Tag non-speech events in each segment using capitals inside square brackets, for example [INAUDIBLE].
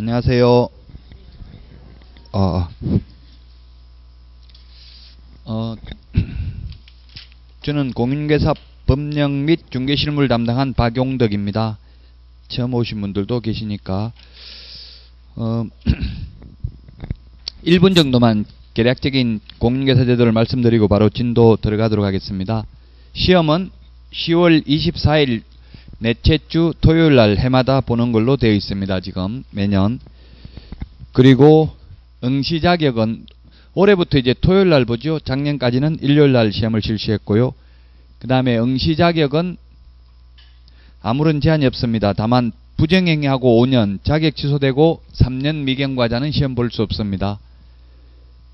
안녕하세요. 어, 어, [CLEARS THROAT] 저는 공인회사 법령 및 중개실물 담당한 박용덕입니다. 처음 오신 분들도 계시니까 어, [CLEARS THROAT] 1분 정도만 계략적인 공인회사 제도를 말씀드리고 바로 진도 들어가도록 하겠습니다. 시험은 10월 24일 넷째 주 토요일 날 해마다 보는 걸로 되어 있습니다. 지금 매년. 그리고 응시 자격은 올해부터 이제 토요일 날 보죠. 작년까지는 일요일 날 시험을 실시했고요. 그 다음에 응시 자격은 아무런 제한이 없습니다. 다만 부정행위하고 5년, 자격 취소되고 3년 미경과자는 시험 볼 수 없습니다.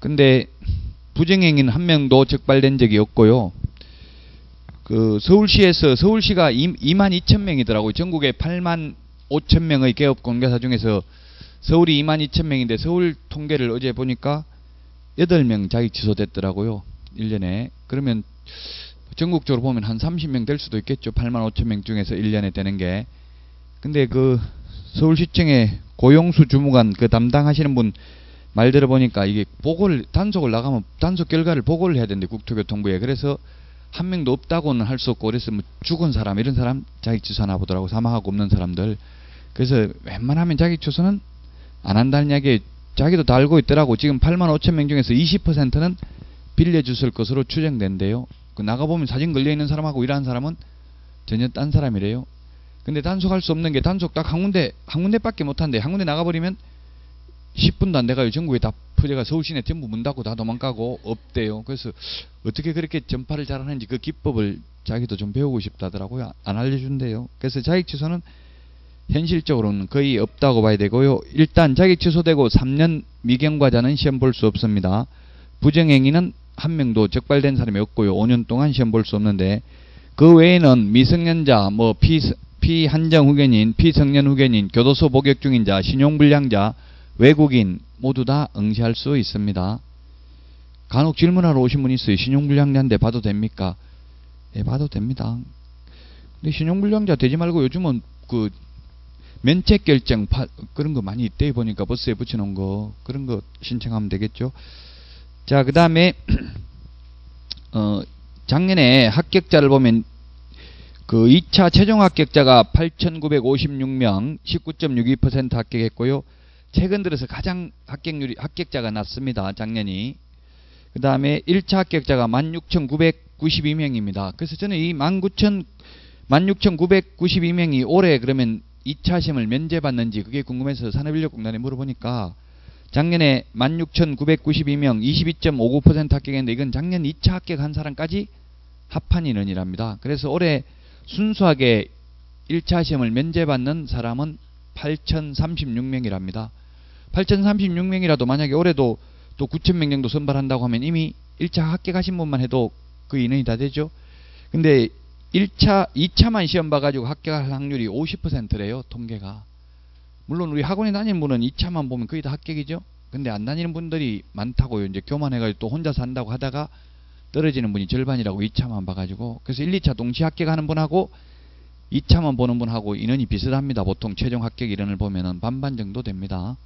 근데 부정행위는 한 명도 적발된 적이 없고요. 그 서울시에서 서울시가 2만 2천 명이더라고요. 전국에 8만 5천 명의 개업 공개사 중에서 서울이 2만 2천 명인데 서울 통계를 어제 보니까 8명 자격 취소됐더라고요. 1년에. 그러면 전국적으로 보면 한 30명 될 수도 있겠죠. 8만 5천 명 중에서 1년에 되는 게. 근데 그 서울시청의 고용수 주무관 그 담당하시는 분 말 들어보니까 이게 보고를 단속을 나가면 단속 결과를 보고를 해야 되는데 국토교통부에 그래서 한 명도 없다고는 할 수 없고 그래서 뭐 죽은 사람 이런 사람 자격 취소하나 보더라고 사망하고 없는 사람들. 그래서 웬만하면 자격 취소는 안 한다는 이야기 자기도 다 알고 있더라고. 지금 8만 5천 명 중에서 20%는 빌려주실 것으로 추정된대요. 그 나가보면 사진 걸려있는 사람하고 일하는 사람은 전혀 딴 사람이래요. 근데 단속할 수 없는 게 단속 딱 한 군데 한 군데밖에 못한대. 한 군데 나가버리면 10분도 안 돼가요 전국에 다 퍼져가 서울 시내 전부 문 닫고 다 도망가고 없대요. 그래서 어떻게 그렇게 전파를 잘하는지 그 기법을 자기도 좀 배우고 싶다더라고요. 안 알려준대요. 그래서 자격 취소는 현실적으로는 거의 없다고 봐야 되고요. 일단 자격 취소되고 3년 미경과자는 시험 볼 수 없습니다. 부정행위는 한 명도 적발된 사람이 없고요. 5년 동안 시험 볼 수 없는데 그 외에는 미성년자, 뭐 피, 피한정 후견인, 피성년 후견인, 교도소 복역 중인 자, 신용불량자, 외국인 모두 다 응시할 수 있습니다. 간혹 질문하러 오신 분 있어요. 신용불량자인데 봐도 됩니까? 예, 봐도 됩니다. 근데 신용불량자 되지 말고 요즘은 그 면책 결정 파, 그런 거 많이 있대 보니까 버스에 붙여놓은 거 그런 거 신청하면 되겠죠. 자, 그 다음에 [CLEARS THROAT] 어, 작년에 합격자를 보면 그 2차 최종 합격자가 8,956명, 19.62% 합격했고요. 최근 들어서 가장 합격률이 합격자가 낮습니다. 작년이. 그 다음에 1차 합격자가 16,992명입니다. 그래서 저는 이 19,000 16,992명이 올해 그러면 2차 시험을 면제받는지 그게 궁금해서 산업인력공단에 물어보니까 작년에 16,992명 22.59% 합격했는데 이건 작년 2차 합격한 사람까지 합한 인원이랍니다. 그래서 올해 순수하게 1차 시험을 면제받는 사람은 8,036명이랍니다. 8,036명이라도 만약에 올해도 또 9,000명 정도 선발한다고 하면 이미 1차 합격하신 분만 해도 그 인원이 다 되죠. 근데 1차, 2차만 시험 봐가지고 합격할 확률이 50%래요, 통계가. 물론 우리 학원에 다니는 분은 2차만 보면 거의 다 합격이죠. 근데 안 다니는 분들이 많다고요. 이제 교만해가지고 또 혼자 산다고 하다가 떨어지는 분이 절반이라고 2차만 봐가지고. 그래서 1, 2차 동시 합격하는 분하고 2차만 보는 분하고 인원이 비슷합니다. 보통 최종 합격 인원을 보면은 반반 정도 됩니다.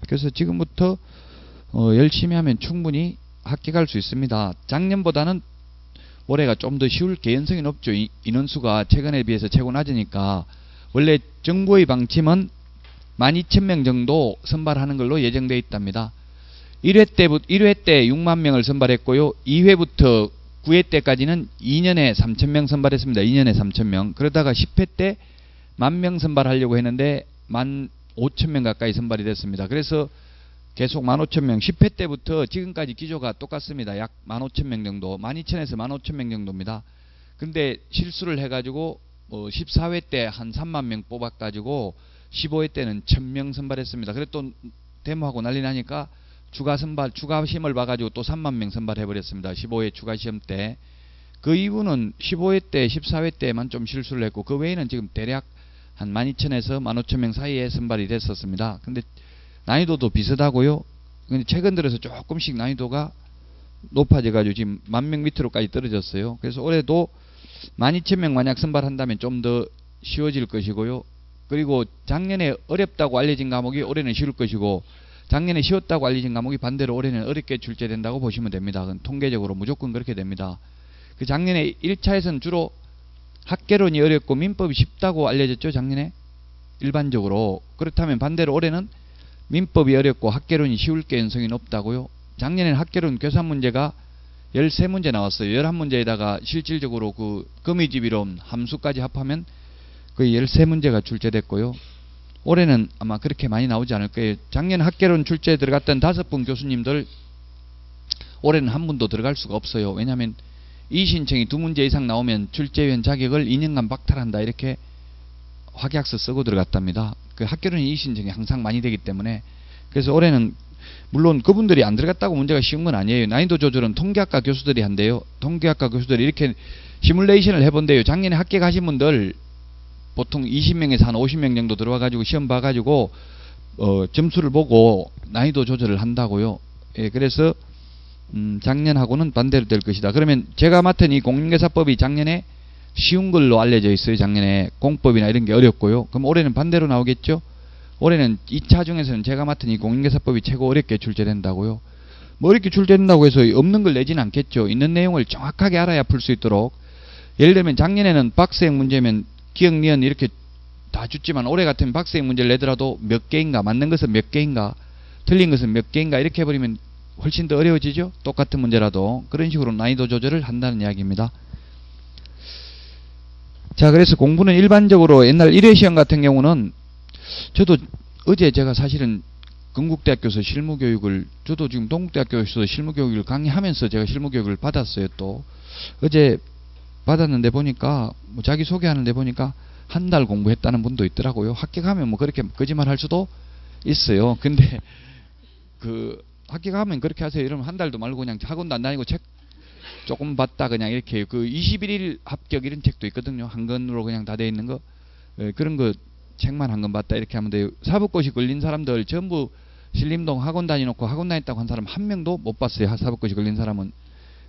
그래서 지금부터 어, 열심히 하면 충분히 합격할 수 있습니다. 작년보다는 올해가 좀 더 쉬울 개연성이 높죠. 이, 인원수가 최근에 비해서 최고 낮으니까 원래 정부의 방침은 12,000명 정도 선발하는 걸로 예정되어 있답니다. 1회 때 1회 때 6만 명을 선발했고요. 2회부터 9회 때까지는 2년에 3,000명 선발했습니다. 2년에 3,000명. 그러다가 10회 때만명 선발하려고 했는데 만 5천 명 가까이 선발이 됐습니다. 그래서 계속 15,000명, 10회 때부터 지금까지 기조가 똑같습니다. 약 15,000명 정도, 12,000에서 15,000명 정도입니다. 근데 실수를 해가지고 뭐 14회 때 한 3만 명 뽑아가지고 15회 때는 1000명 선발했습니다. 그래 또 데모하고 난리 나니까 추가 선발, 추가 시험을 봐가지고 또 3만 명 선발해버렸습니다. 15회 추가 시험 때. 그 이후는 15회 때, 14회 때만 좀 실수를 했고 그 외에는 지금 대략 한 12,000에서 15,000명 사이에 선발이 됐었습니다. 근데 난이도도 비슷하고요. 근데 최근 들어서 조금씩 난이도가 높아져 가지고 지금 만 명 밑으로까지 떨어졌어요. 그래서 올해도 12,000명 만약 선발한다면 좀 더 쉬워질 것이고요. 그리고 작년에 어렵다고 알려진 과목이 올해는 쉬울 것이고 작년에 쉬웠다고 알려진 과목이 반대로 올해는 어렵게 출제된다고 보시면 됩니다. 통계적으로 무조건 그렇게 됩니다. 그 작년에 1차에서는 주로 학계론이 어렵고 민법이 쉽다고 알려졌죠, 작년에? 일반적으로. 그렇다면 반대로 올해는 민법이 어렵고 학계론이 쉬울 개연성이 높다고요. 작년에는 학계론 교사 문제가 13문제 나왔어요. 11문제에다가 실질적으로 그 거미집 이론 함수까지 합하면 거의 13문제가 출제됐고요. 올해는 아마 그렇게 많이 나오지 않을 거예요. 작년 학계론 출제에 들어갔던 다섯 분 교수님들 올해는 한 분도 들어갈 수가 없어요. 왜냐하면 이 신청이 두 문제 이상 나오면 출제위원 자격을 2년간 박탈한다 이렇게 확약서 쓰고 들어갔답니다. 그 학교는 이 신청이 항상 많이 되기 때문에 그래서 올해는 물론 그분들이 안 들어갔다고 문제가 쉬운 건 아니에요. 난이도 조절은 통계학과 교수들이 한대요. 통계학과 교수들이 이렇게 시뮬레이션을 해본대요. 작년에 가신 분들 보통 20명에서 한 50명 정도 들어와 가지고 시험 봐 가지고 어, 점수를 보고 난이도 조절을 한다고요. 예, 그래서 음, 작년하고는 반대로 될 것이다. 그러면 제가 맡은 이 공인계사법이 작년에 쉬운 걸로 알려져 있어요. 작년에 공법이나 이런 게 어렵고요. 그럼 올해는 반대로 나오겠죠? 올해는 2차 중에서는 제가 맡은 이 공인계사법이 최고 어렵게 출제된다고요. 뭐 이렇게 출제된다고 해서 없는 걸 내지는 않겠죠. 있는 내용을 정확하게 알아야 풀 수 있도록. 예를 들면 작년에는 박스형 문제면 기억, 니은 이렇게 다 줬지만 올해 같은 박스형 문제를 내더라도 몇 개인가, 맞는 것은 몇 개인가, 틀린 것은 몇 개인가 이렇게 해버리면 훨씬 더 어려워지죠. 똑같은 문제라도 그런 식으로 난이도 조절을 한다는 이야기입니다. 자, 그래서 공부는 일반적으로 옛날 1회 시험 같은 경우는 저도 어제 제가 사실은 건국대학교에서 실무교육을 저도 지금 동국대학교에서 실무교육을 강의하면서 제가 실무교육을 받았어요 또 어제 받았는데 보니까 뭐 자기 소개하는데 보니까 한 달 공부했다는 분도 있더라고요 합격하면 뭐 그렇게 거짓말 할 수도 있어요 근데 그 합격하면 그렇게 하세요. 이러면 한 달도 말고 그냥 학원도 안 다니고 책 조금 봤다 그냥 이렇게 그 21일 합격 이런 책도 있거든요. 한 권으로 그냥 다 돼 있는 거. 예, 그런 거 책만 한 권 봤다 이렇게 하면 돼요. 사법고시 걸린 사람들 전부 신림동 학원 다니놓고 학원 다녔다고 한 사람 한 명도 못 봤어요. 사법고시 걸린 사람은.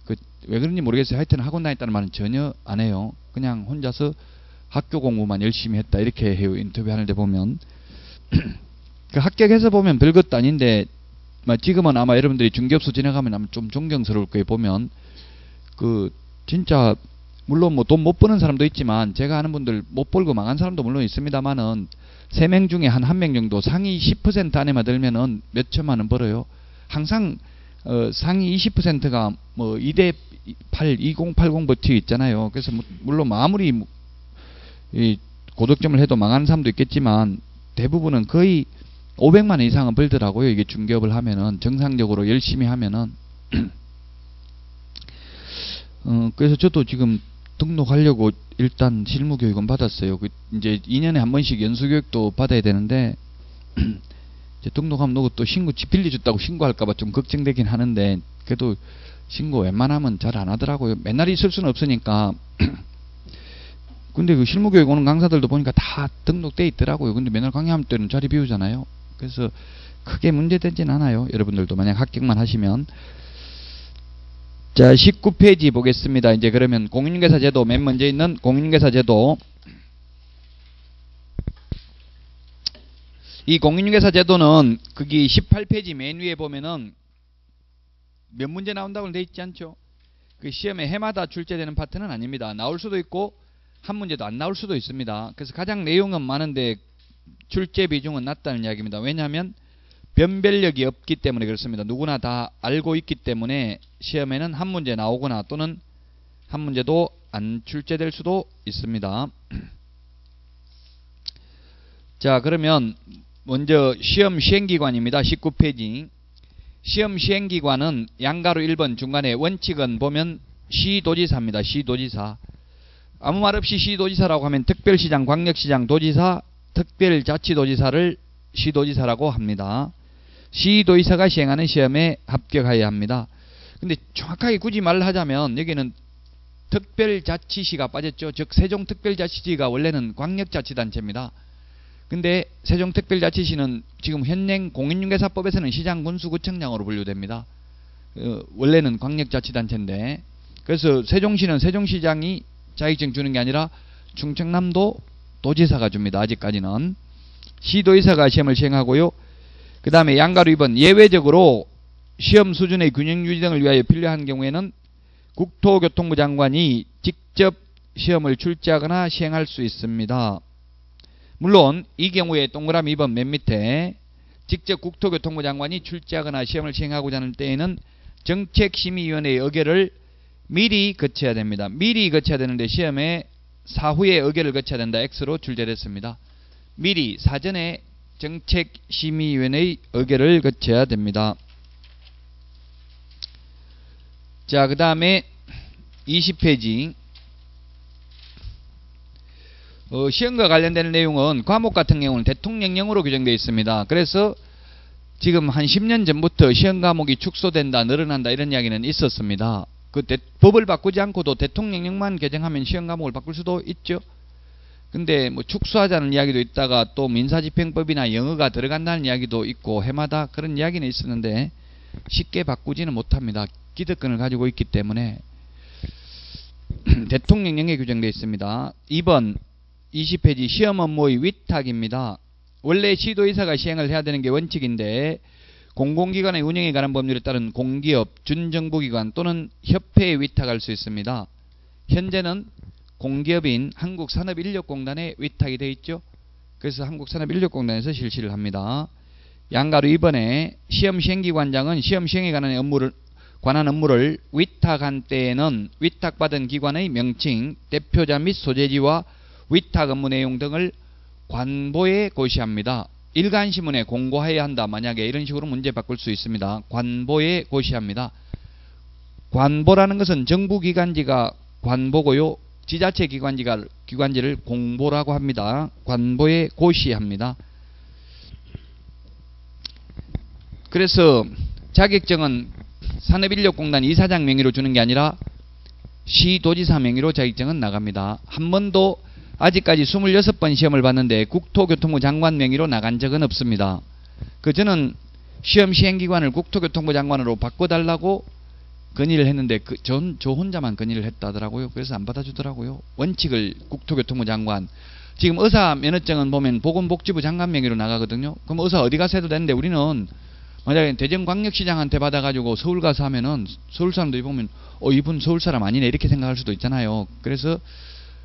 그 왜 그런지 모르겠어요. 하여튼 학원 다녔다는 말은 전혀 안 해요. 그냥 혼자서 학교 공부만 열심히 했다 이렇게 해요. 인터뷰 하는데 보면. [CLEARS THROAT] 그 합격해서 보면 별것도 아닌데 뭐 지금은 아마 여러분들이 중개업소 지나가면 아마 좀 존경스러울 거예요 보면 그 진짜 물론 뭐 돈 못 버는 사람도 있지만 제가 아는 분들 못 벌고 망한 사람도 물론 있습니다만은 세 명 중에 한 한 명 정도 상위 10% 안에만 들면은 몇 천만 원 벌어요. 항상 어, 상위 20%가 뭐 2대 8, 2080 버티 있잖아요. 그래서 뭐 물론 뭐 아무리 뭐이 고득점을 해도 망하는 사람도 있겠지만 대부분은 거의 500만 원 이상은 벌더라고요. 이게 중개업을 하면은 정상적으로 열심히 하면은 [CLEARS THROAT] 어, 그래서 저도 지금 등록하려고 일단 실무 교육은 받았어요. 그 이제 2년에 한 번씩 연수 교육도 받아야 되는데 [CLEARS THROAT] 이제 등록하면 누구 또 신고 빌려줬다고 신고할까봐 좀 걱정되긴 하는데 그래도 신고 웬만하면 잘 안 하더라고요. 맨날 있을 수는 없으니까. [CLEARS THROAT] 근데 그 실무 교육 오는 강사들도 보니까 다 등록돼 있더라고요. 근데 맨날 강의하면 때는 자리 비우잖아요. 그래서 크게 문제되진 않아요. 여러분들도 만약 합격만 하시면 자, 19페이지 보겠습니다. 이제 그러면 공인중개사 제도 맨 먼저 있는 공인중개사 제도 이 공인중개사 제도는 거기 18페이지 맨 위에 보면은 몇 문제 나온다고 돼 있지 않죠? 그 시험에 해마다 출제되는 파트는 아닙니다. 나올 수도 있고 한 문제도 안 나올 수도 있습니다. 그래서 가장 내용은 많은데 출제 비중은 낮다는 이야기입니다. 왜냐하면 변별력이 없기 때문에 그렇습니다. 누구나 다 알고 있기 때문에 시험에는 한 문제 나오거나 또는 한 문제도 안 출제될 수도 있습니다. [CLEARS THROAT] 자 그러면 먼저 시험 시행기관입니다. 19페이지 시험 시행기관은 양가로 1번 중간에 원칙은 보면 시도지사입니다. 시도지사 아무 말 없이 시도지사라고 하면 특별시장, 광역시장, 도지사, 특별자치도지사를 시도지사라고 합니다. 시도의사가 시행하는 시험에 합격하여야 합니다. 근데 정확하게 굳이 말을 하자면 여기는 특별자치시가 빠졌죠. 즉 세종특별자치시가 원래는 광역자치단체입니다. 근데 세종특별자치시는 지금 현행 공인중개사법에서는 시장군수구청장으로 분류됩니다. 어, 원래는 광역자치단체인데 그래서 세종시는 세종시장이 자격증 주는 게 아니라 충청남도 도지사가 줍니다. 아직까지는. 시도의사가 시험을 시행하고요. 그 다음에 양가로 2번 예외적으로 시험 수준의 균형 유지 등을 위하여 필요한 경우에는 국토교통부 장관이 직접 시험을 출제하거나 시행할 수 있습니다. 물론 이 경우에 동그라미 2번 맨 밑에 직접 국토교통부 장관이 출제하거나 시험을 시행하고자 하는 때에는 정책심의위원회의 의결을 미리 거쳐야 됩니다. 미리 거쳐야 되는데 시험에 사후에 의결을 거쳐야 된다. X로 출제됐습니다. 미리 사전에 정책심의위원회의 의결을 거쳐야 됩니다. 자, 그 다음에 20페이지. 어, 시험과 관련되는 내용은 과목 같은 경우는 대통령령으로 규정되어 있습니다. 그래서 지금 한 10년 전부터 시험 과목이 축소된다, 늘어난다 이런 이야기는 있었습니다. 그 대, 법을 바꾸지 않고도 대통령령만 개정하면 시험 과목을 바꿀 수도 있죠. 근데 뭐 축소하자는 이야기도 있다가 또 민사집행법이나 영어가 들어간다는 이야기도 있고 해마다 그런 이야기는 있었는데 쉽게 바꾸지는 못합니다. 기득권을 가지고 있기 때문에 [CLEARS THROAT] 대통령령에 규정되어 있습니다. 2번 20페이지 시험 업무의 위탁입니다. 원래 시도의사가 시행을 해야 되는 게 원칙인데 공공기관의 운영에 관한 법률에 따른 공기업, 준정부기관 또는 협회에 위탁할 수 있습니다. 현재는 공기업인 한국산업인력공단에 위탁이 되어 있죠. 그래서 한국산업인력공단에서 실시를 합니다. 양가로 이번에 시험 시행기관장은 시험 시행에 관한 업무를 관한 업무를 위탁한 때에는 위탁받은 기관의 명칭, 대표자 및 소재지와 위탁 업무 내용 등을 관보에 고시합니다. 일간신문에 공고해야 한다. 만약에 이런 식으로 문제 바꿀 수 있습니다. 관보에 고시합니다. 관보라는 것은 정부기관지가 관보고요. 지자체 기관지가 기관지를 공보라고 합니다. 관보에 고시합니다. 그래서 자격증은 산업인력공단 이사장 명의로 주는 게 아니라 시도지사 명의로 자격증은 나갑니다. 한 번도 아직까지 26번 시험을 봤는데 국토교통부 장관 명의로 나간 적은 없습니다. 그 저는 시험 시행기관을 국토교통부 장관으로 바꿔달라고 건의를 했는데 그 전 저 혼자만 건의를 했다더라고요. 그래서 안 받아주더라고요. 원칙을 국토교통부 장관 지금 의사 면허증은 보면 보건복지부 장관 명의로 나가거든요. 그럼 의사 어디 가서 해도 되는데 우리는 만약에 대전광역시장한테 받아가지고 서울 가서 하면은 서울 사람들이 보면 어 이분 서울 사람 아니네 이렇게 생각할 수도 있잖아요. 그래서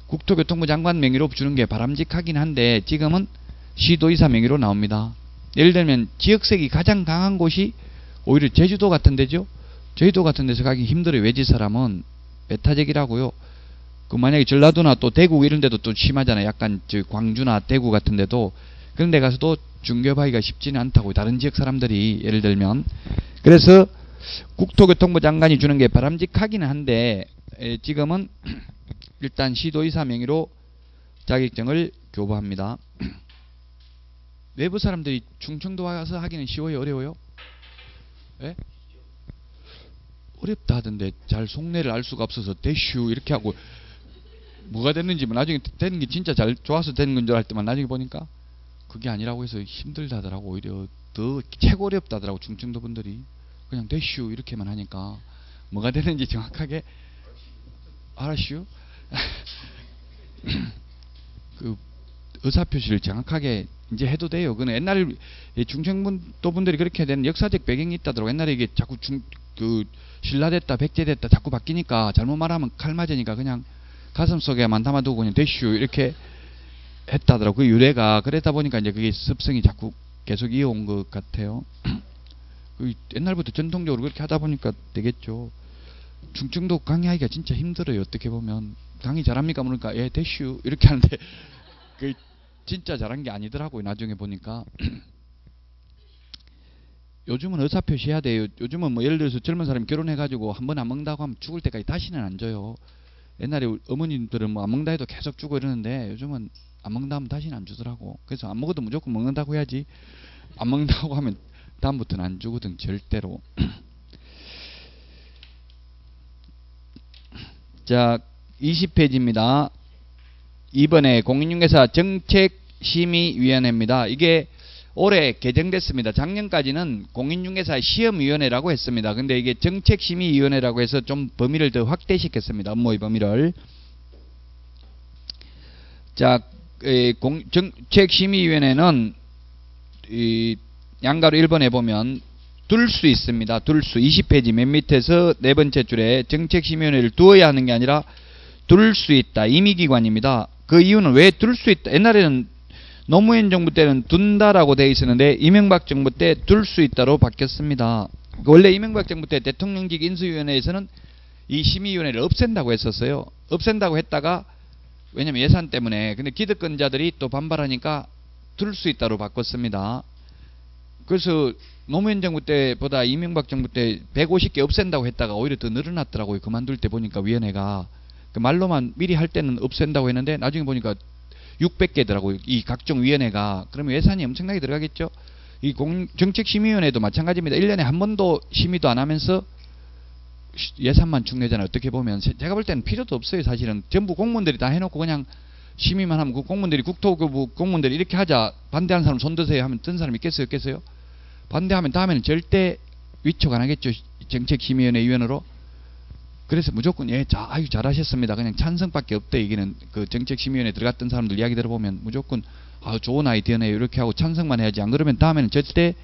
국토교통부 장관 명의로 주는 게 바람직하긴 한데 지금은 시도의사 명의로 나옵니다. 예를 들면 지역색이 가장 강한 곳이 오히려 제주도 같은 데죠. 제주도 같은 데서 가기 힘들어요. 외지 사람은 메타적이라고요. 그 만약에 전라도나 또 대구 이런 데도 또 심하잖아요. 약간 저 광주나 대구 같은 데도 그런 데 가서도 중개하기가 쉽지는 않다고 다른 지역 사람들이 예를 들면 그래서 국토교통부 장관이 주는 게 바람직하기는 한데 에, 지금은 일단 시도의사 명의로 자격증을 교부합니다. [CLEARS THROAT] 외부 사람들이 충청도 와서 하기는 쉬워요, 어려워요? 예? 어렵다 하던데 잘 속내를 알 수가 없어서 대슈 이렇게 하고 뭐가 됐는지 나중에 되는 게 진짜 잘 좋아서 되는 건 줄 알 때만 나중에 보니까 그게 아니라고 해서 힘들다더라고 오히려 더 최고 어렵다더라고 충청도 분들이 그냥 대슈 이렇게만 하니까 뭐가 되는지 정확하게 알았슈? [LAUGHS] 그 의사 표시를 정확하게 이제 해도 돼요. 그는 옛날 중생분도 분들이 그렇게 된 역사적 배경이 있다더라고. 옛날에 이게 자꾸 중, 그, 신라됐다, 백제됐다 자꾸 바뀌니까 잘못 말하면 칼 맞으니까 그냥 가슴 속에만 담아두고 그냥 대슈 이렇게 했다더라고. 그 유래가 그러다 보니까 이제 그게 습성이 자꾸 계속 이어온 것 같아요. [CLEARS THROAT] 그 옛날부터 전통적으로 그렇게 하다 보니까 되겠죠. 충청도 강의하기가 진짜 힘들어요. 어떻게 보면 강의 잘합니까? 그러니까 예 대슈 이렇게 하는데 [LAUGHS] 그 진짜 잘한 게 아니더라고요. 나중에 보니까 [CLEARS THROAT] 요즘은 의사 표시 해야 돼요. 요즘은 뭐 예를 들어서 젊은 사람이 결혼해가지고 한 번 안 먹는다고 하면 죽을 때까지 다시는 안 줘요. 옛날에 어머님들은 뭐 안 먹는다 해도 계속 주고 이러는데 요즘은 안 먹는다 하면 다시는 안 주더라고. 그래서 안 먹어도 무조건 먹는다고 해야지. 안 먹는다고 하면 다음부터는 안 주거든 절대로. [CLEARS THROAT] 자, 20페이지입니다. 이번에 공인중개사 정책심의위원회입니다. 이게 올해 개정됐습니다. 작년까지는 공인중개사 시험위원회라고 했습니다. 근데 이게 정책심의위원회라고 해서 좀 범위를 더 확대시켰습니다. 업무의 범위를. 자, 에, 공, 정책심의위원회는 이 양가로 1번에 보면 둘 수 있습니다. 둘 수. 20페이지 맨 밑에서 네 번째 줄에 정책심의위원회를 두어야 하는 게 아니라 둘 수 있다. 임의기관입니다. 그 이유는 왜 둘 수 있다. 옛날에는 노무현 정부 때는 둔다라고 되어 있었는데 이명박 정부 때 둘 수 있다로 바뀌었습니다. 원래 이명박 정부 때 대통령직 인수위원회에서는 이 심의위원회를 없앤다고 했었어요. 없앤다고 했다가 왜냐면 예산 때문에 근데 기득권자들이 또 반발하니까 둘 수 있다로 바꿨습니다. 그래서 노무현 정부 때보다 이명박 정부 때 150개 없앤다고 했다가 오히려 더 늘어났더라고요. 그만둘 때 보니까 위원회가 그 말로만 미리 할 때는 없앤다고 했는데 나중에 보니까 600개더라고요. 이 각종 위원회가 그러면 예산이 엄청나게 들어가겠죠. 이 공, 정책심의위원회도 마찬가지입니다. 1년에 한 번도 심의도 안 하면서 예산만 중요하잖아요. 어떻게 보면 제가 볼 때는 필요도 없어요. 사실은 전부 공무원들이 다 해놓고 그냥 심의만 하면 그 공무원들이 국토부 공무원들이 이렇게 하자 반대하는 사람 손 드세요 하면 뜬 사람 있겠어요, 없겠어요? 반대하면 다음에는 절대 위촉 안 하겠죠. 정책심의위원회 위원으로. 그래서 무조건 예, 자, 아유 잘하셨습니다. 그냥 찬성밖에 없대 얘기는 그 정책심의위원회 들어갔던 사람들 이야기 들어보면 무조건 아 좋은 아이디어네요 이렇게 하고 찬성만 해야지 안 그러면 다음에는 절대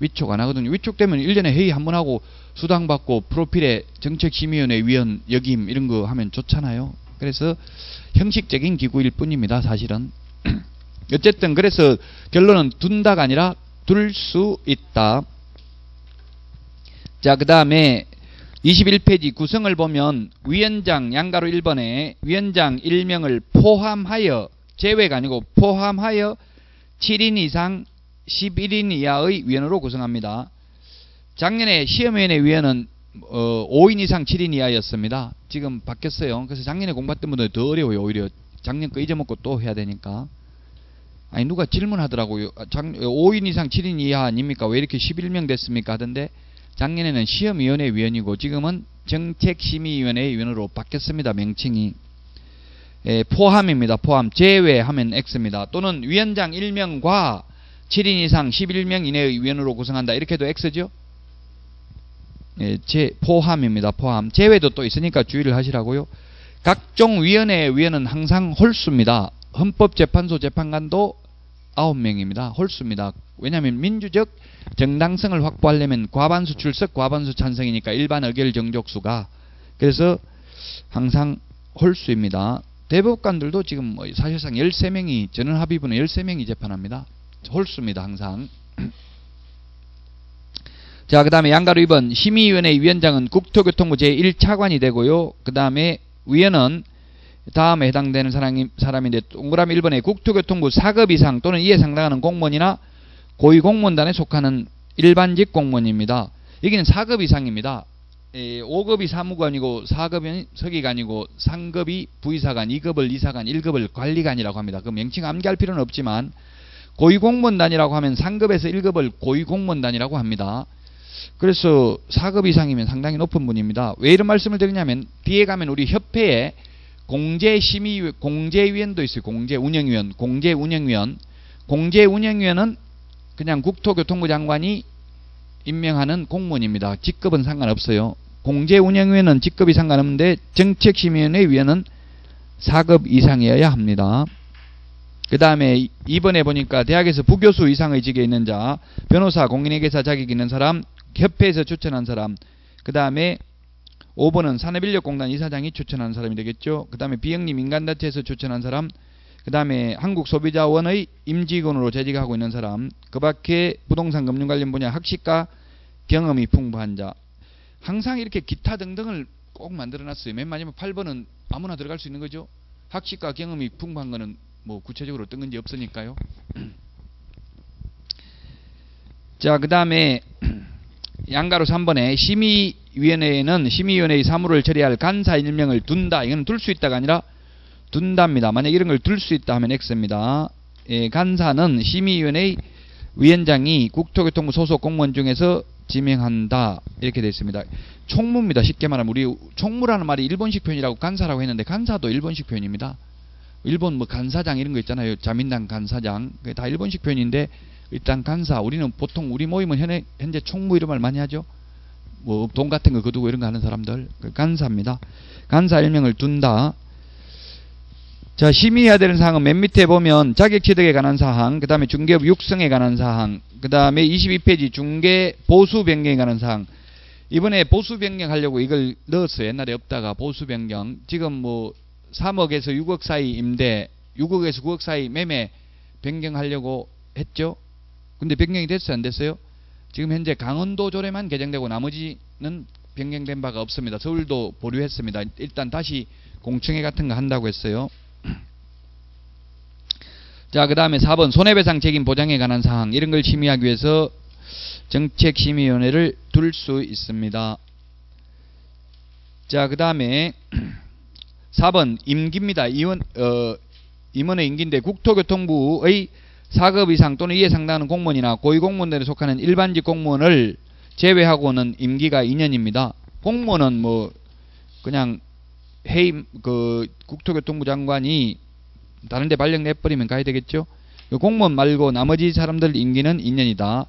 위촉 안 하거든요. 위촉되면 1년에 회의 한 번 하고 수당 받고 프로필에 정책심의위원회 위원 역임 이런 거 하면 좋잖아요. 그래서 형식적인 기구일 뿐입니다. 사실은. [CLEARS THROAT] 어쨌든 그래서 결론은 둔다가 아니라 둘 수 있다. 자, 그 다음에 21페이지 구성을 보면 위원장 양가로 1번에 위원장 1명을 포함하여 제외가 아니고 포함하여 7인 이상 11인 이하의 위원으로 구성합니다. 작년에 시험위원회 위원은 어, 5인 이상 7인 이하였습니다. 지금 바뀌었어요. 그래서 작년에 공부했던 분들 더 어려워요. 오히려 작년 거 잊어먹고 또 해야 되니까. 아니 누가 질문하더라고요. 아, 작, 5인 이상 7인 이하 아닙니까? 왜 이렇게 11명 됐습니까? 하던데 작년에는 시험위원회 위원이고 지금은 정책심의위원회 위원으로 바뀌었습니다. 명칭이. 예, 포함입니다. 포함. 제외하면 X입니다. 또는 위원장 1명과 7인 이상 11명 이내의 위원으로 구성한다. 이렇게 해도 X죠? 예, 제, 포함입니다. 포함. 제외도 또 있으니까 주의를 하시라고요. 각종 위원회 위원은 항상 홀수입니다. 헌법재판소 재판관도 9명입니다. 홀수입니다. 왜냐하면 민주적 정당성을 확보하려면 과반수 출석, 과반수 찬성이니까 일반 의결 정족수가 그래서 항상 홀수입니다. 대법관들도 지금 뭐 사실상 13명이 전원 합의분은 13명이 재판합니다. 홀수입니다. 항상. [CLEARS THROAT] 자, 그 다음에 양가로 2번 심의위원회 위원장은 국토교통부 제1차관이 되고요. 그 다음에 위원은 다음에 해당되는 사람이, 사람인데 동그라미 1번에 국토교통부 4급 이상 또는 이에 상당하는 공무원이나 고위공무원단에 속하는 일반직 공무원입니다. 여기는 4급 이상입니다. 에, 5급이 사무관이고 4급이 서기관이고 3급이 부의사관, 2급을 이사관, 1급을 관리관이라고 합니다. 그 명칭 암기할 필요는 없지만 고위공무원단이라고 하면 3급에서 1급을 고위공무원단이라고 합니다. 그래서 4급 이상이면 상당히 높은 분입니다. 왜 이런 말씀을 드리냐면 뒤에 가면 우리 협회에 공제심의 공제위원도 있어요. 공제운영위원, 공제운영위원. 공제운영위원은 그냥 국토교통부 장관이 임명하는 공무원입니다. 직급은 상관없어요. 공제운영위원은 직급이 상관없는데 정책심의위원회 위원은 4급 이상이어야 합니다. 그 다음에 이번에 보니까 대학에서 부교수 이상의 직에 있는 자, 변호사, 공인회계사 자격 있는 사람, 협회에서 추천한 사람, 그 다음에 5번은 산업인력공단 이사장이 추천한 사람이 되겠죠. 그 다음에 비영리 민간단체에서 추천한 사람, 그 다음에 한국소비자원의 임직원으로 재직하고 있는 사람, 그 밖에 부동산 금융 관련 분야 학식과 경험이 풍부한 자. 항상 이렇게 기타 등등을 꼭 만들어 놨어요. 맨 마지막 8번은 아무나 들어갈 수 있는 거죠. 학식과 경험이 풍부한 거는 뭐 구체적으로 뜬 건지 없으니까요. [CLEARS THROAT] 자, 그 다음에 [CLEARS THROAT] 양가로 3번에 심의 위원회에는 심의위원회의 사무를 처리할 간사 1명을 둔다. 이건 둘수 있다가 아니라 둔답니다. 만약 이런 걸 둘 수 있다 하면 X입니다. 예, 간사는 심의위원회 위원장이 국토교통부 소속 공무원 중에서 지명한다. 이렇게 되어 있습니다. 총무입니다. 쉽게 말하면 우리 총무라는 말이 일본식 표현이라고 간사라고 했는데 간사도 일본식 표현입니다. 일본 뭐 간사장 이런 거 있잖아요. 자민당 간사장. 그게 다 일본식 표현인데 일단 간사. 우리는 보통 우리 모임은 현재, 총무 말 많이 하죠. 뭐 돈 같은 거 거두고 이런 거 하는 사람들. 그 간사입니다. 간사 일명을 둔다. 자, 심의해야 되는 사항은 맨 밑에 보면 자격 취득에 관한 사항, 그 다음에 중개업 육성에 관한 사항, 그 다음에 22페이지 중개 보수 변경에 관한 사항. 이번에 보수 변경하려고 이걸 넣었어요. 옛날에 없다가 보수 변경. 지금 뭐 3억에서 6억 사이 임대, 6억에서 9억 사이 매매 변경하려고 했죠. 근데 변경이 됐어요? 안 됐어요? 지금 현재 강원도 조례만 개정되고 나머지는 변경된 바가 없습니다. 서울도 보류했습니다. 일단 다시 공청회 같은 거 한다고 했어요. [CLEARS THROAT] 자, 그 다음에 4번 손해배상 책임 보장에 관한 사항 이런 걸 심의하기 위해서 정책심의위원회를 둘 수 있습니다. 자, 그 다음에 4번 임기입니다. 임원, 어, 임원의 임기인데 국토교통부의 4급 이상 또는 이에 상당하는 공무원이나 고위공무원들에 속하는 일반직 공무원을 제외하고는 임기가 2년입니다. 공무원은 뭐 그냥 해임 그 국토교통부 장관이 다른 데 발령 내버리면 가야 되겠죠. 그 공무원 말고 나머지 사람들 임기는 2년이다.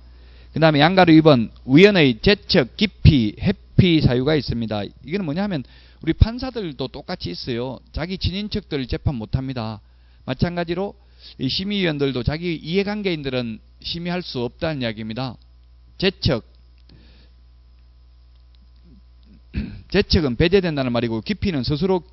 그 다음에 양가로 2번 위원의 재척, 기피, 회피 사유가 있습니다. 이거는 뭐냐 하면 우리 판사들도 똑같이 있어요. 자기 친인척들 재판 못합니다. 마찬가지로 심의위원들도 자기 이해관계인들은 심의할 수 없다는 이야기입니다. 재척, [CLEARS THROAT] 재척은 배제된다는 말이고 기피는 스스로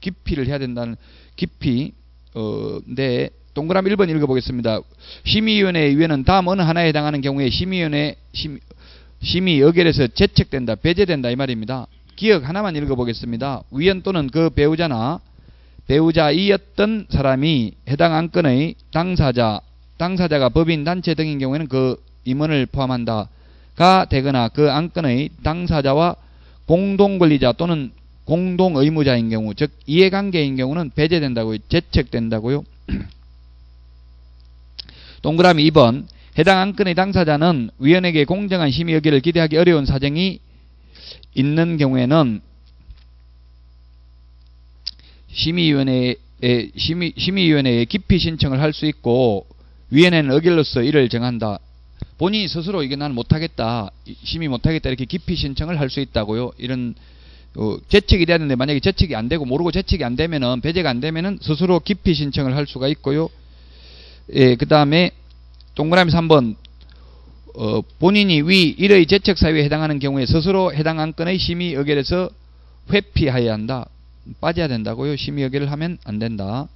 기피를 해야 된다는 기피 어, 네. 동그라미 1번 읽어보겠습니다. 심의위원회 위원은 다음 어느 하나에 해당하는 경우에 심의위원회 심, 심의 의결에서 제척된다, 배제된다 이 말입니다. 기억 하나만 읽어보겠습니다. 위원 또는 그 배우자나 배우자이었던 사람이 해당 안건의 당사자, 당사자가 법인, 단체 등인 경우에는 그 임원을 포함한다가 되거나 그 안건의 당사자와 공동권리자 또는 공동 의무자인 경우, 즉 이해관계인 경우는 배제된다고요. 제척된다고요. [CLEARS THROAT] 동그라미 2번 해당 안건의 당사자는 위원에게 공정한 심의 여기를 기대하기 어려운 사정이 있는 경우에는 심의위원회에 심의, 심의위원회에 기피 신청을 할 수 있고 위원회는 의결로서 이를 정한다. 본인이 스스로 이게 나는 못하겠다, 심의 못하겠다 이렇게 기피 신청을 할 수 있다고요. 이런 어, 돼야 되는데 만약에 재책이 안 되고 모르고 재책이 안 되면은 배제가 안 되면은 스스로 기피 신청을 할 수가 있고요. 예, 그 다음에 동그라미 3번 어, 본인이 위 1의 재책 사유에 해당하는 경우에 스스로 해당 안건의 심의 의결에서 회피하여야 한다. 빠져야 된다고요. 심의 의결을 하면 안 된다.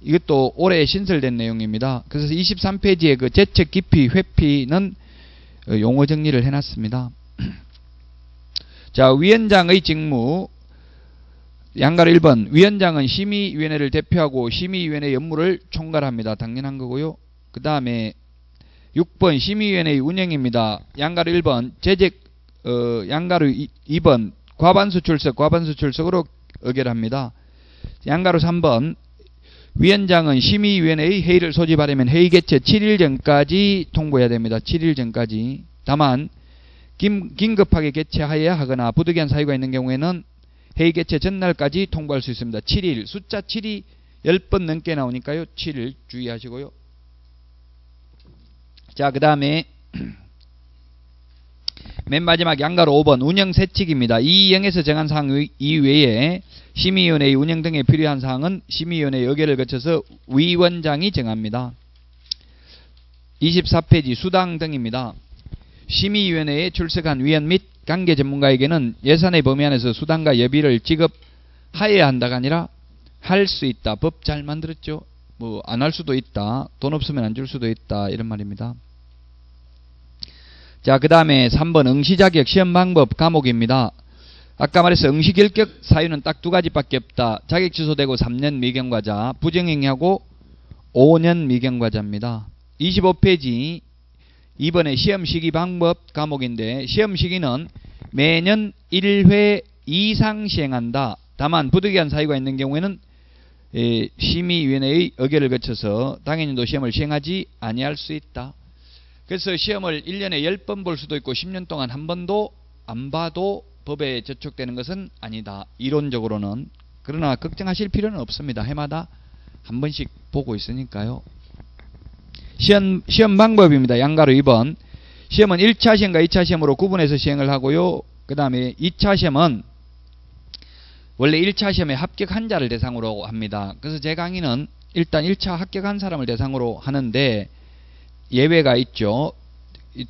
이것도 올해 신설된 내용입니다. 그래서 23페이지에 그 재책 기피 회피는 어, 용어 정리를 해놨습니다. [CLEARS THROAT] 자, 위원장의 직무. 양가로 1번. 위원장은 심의위원회를 대표하고 심의위원회 업무를 총괄합니다. 당연한 거고요. 그 다음에 6번 심의위원회의 운영입니다. 양가로 1번. 재직, 어, 양가로 2, 번 과반수 출석, 과반수 출석으로 의결합니다. 양가로 3번. 위원장은 심의위원회의 회의를 소집하려면 회의 개최 7일 전까지 통보해야 됩니다. 7일 전까지. 다만 긴, 긴급하게 개최하여야 하거나 부득이한 사유가 있는 경우에는 회의 개최 전날까지 통보할 수 있습니다. 7일 숫자 7이 10번 넘게 나오니까요. 7일 주의하시고요. 자, 그 다음에 [CLEARS THROAT] 맨 마지막 양가로 5번 운영 세칙입니다. 이 영에서 정한 사항 이외에 심의위원회의 운영 등에 필요한 사항은 심의위원회 의결을 거쳐서 위원장이 정합니다. 24페이지 수당 등입니다. 심의위원회에 출석한 위원 및 관계 전문가에게는 예산의 범위 안에서 수당과 예비를 지급하여야 한다가 아니라 할 수 있다. 법 잘 만들었죠? 뭐 안 할 수도 있다. 돈 없으면 안 줄 수도 있다. 이런 말입니다. 자, 그 다음에 3번 응시자격 시험 방법 과목입니다. 아까 말했어 응시 결격 사유는 딱 두 가지밖에 없다. 자격 취소되고 3년 미경과자, 부정행위하고 5년 미경과자입니다. 25페이지 이번에 시험 시기 방법 과목인데 시험 시기는 매년 1회 이상 시행한다. 다만 부득이한 사유가 있는 경우에는 심의위원회의 의결을 거쳐서 당연히도 시험을 시행하지 아니할 수 있다. 그래서 시험을 1년에 10번 볼 수도 있고 10년 동안 한 번도 안 봐도 법에 저촉되는 것은 아니다. 이론적으로는. 그러나 걱정하실 필요는 없습니다. 해마다 한 번씩 보고 있으니까요. 시험, 시험 방법입니다. 양가로 2번. 시험은 1차 시험과 2차 시험으로 구분해서 시행을 하고요. 그 다음에 2차 시험은 원래 1차 시험에 합격한 자를 대상으로 합니다. 그래서 제 강의는 일단 1차 합격한 사람을 대상으로 하는데 예외가 있죠.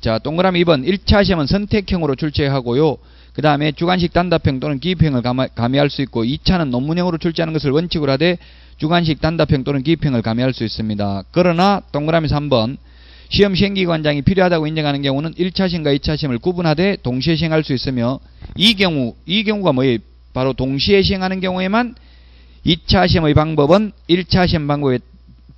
자, 동그라미 2번 1차 시험은 선택형으로 출제하고요. 그 다음에 주관식 단답형 또는 기입형을 가미할 수 있고 2차는 논문형으로 출제하는 것을 원칙으로 하되 주관식 단답형 또는 기입형을 가미할 수 있습니다. 그러나 동그라미 3번 시험 시행기관장이 필요하다고 인정하는 경우는 1차 시험과 2차 시험을 구분하되 동시에 시행할 수 있으며 이 경우 이 경우가 뭐예요? 바로 동시에 시행하는 경우에만 2차 시험의 방법은 1차 시험 방법에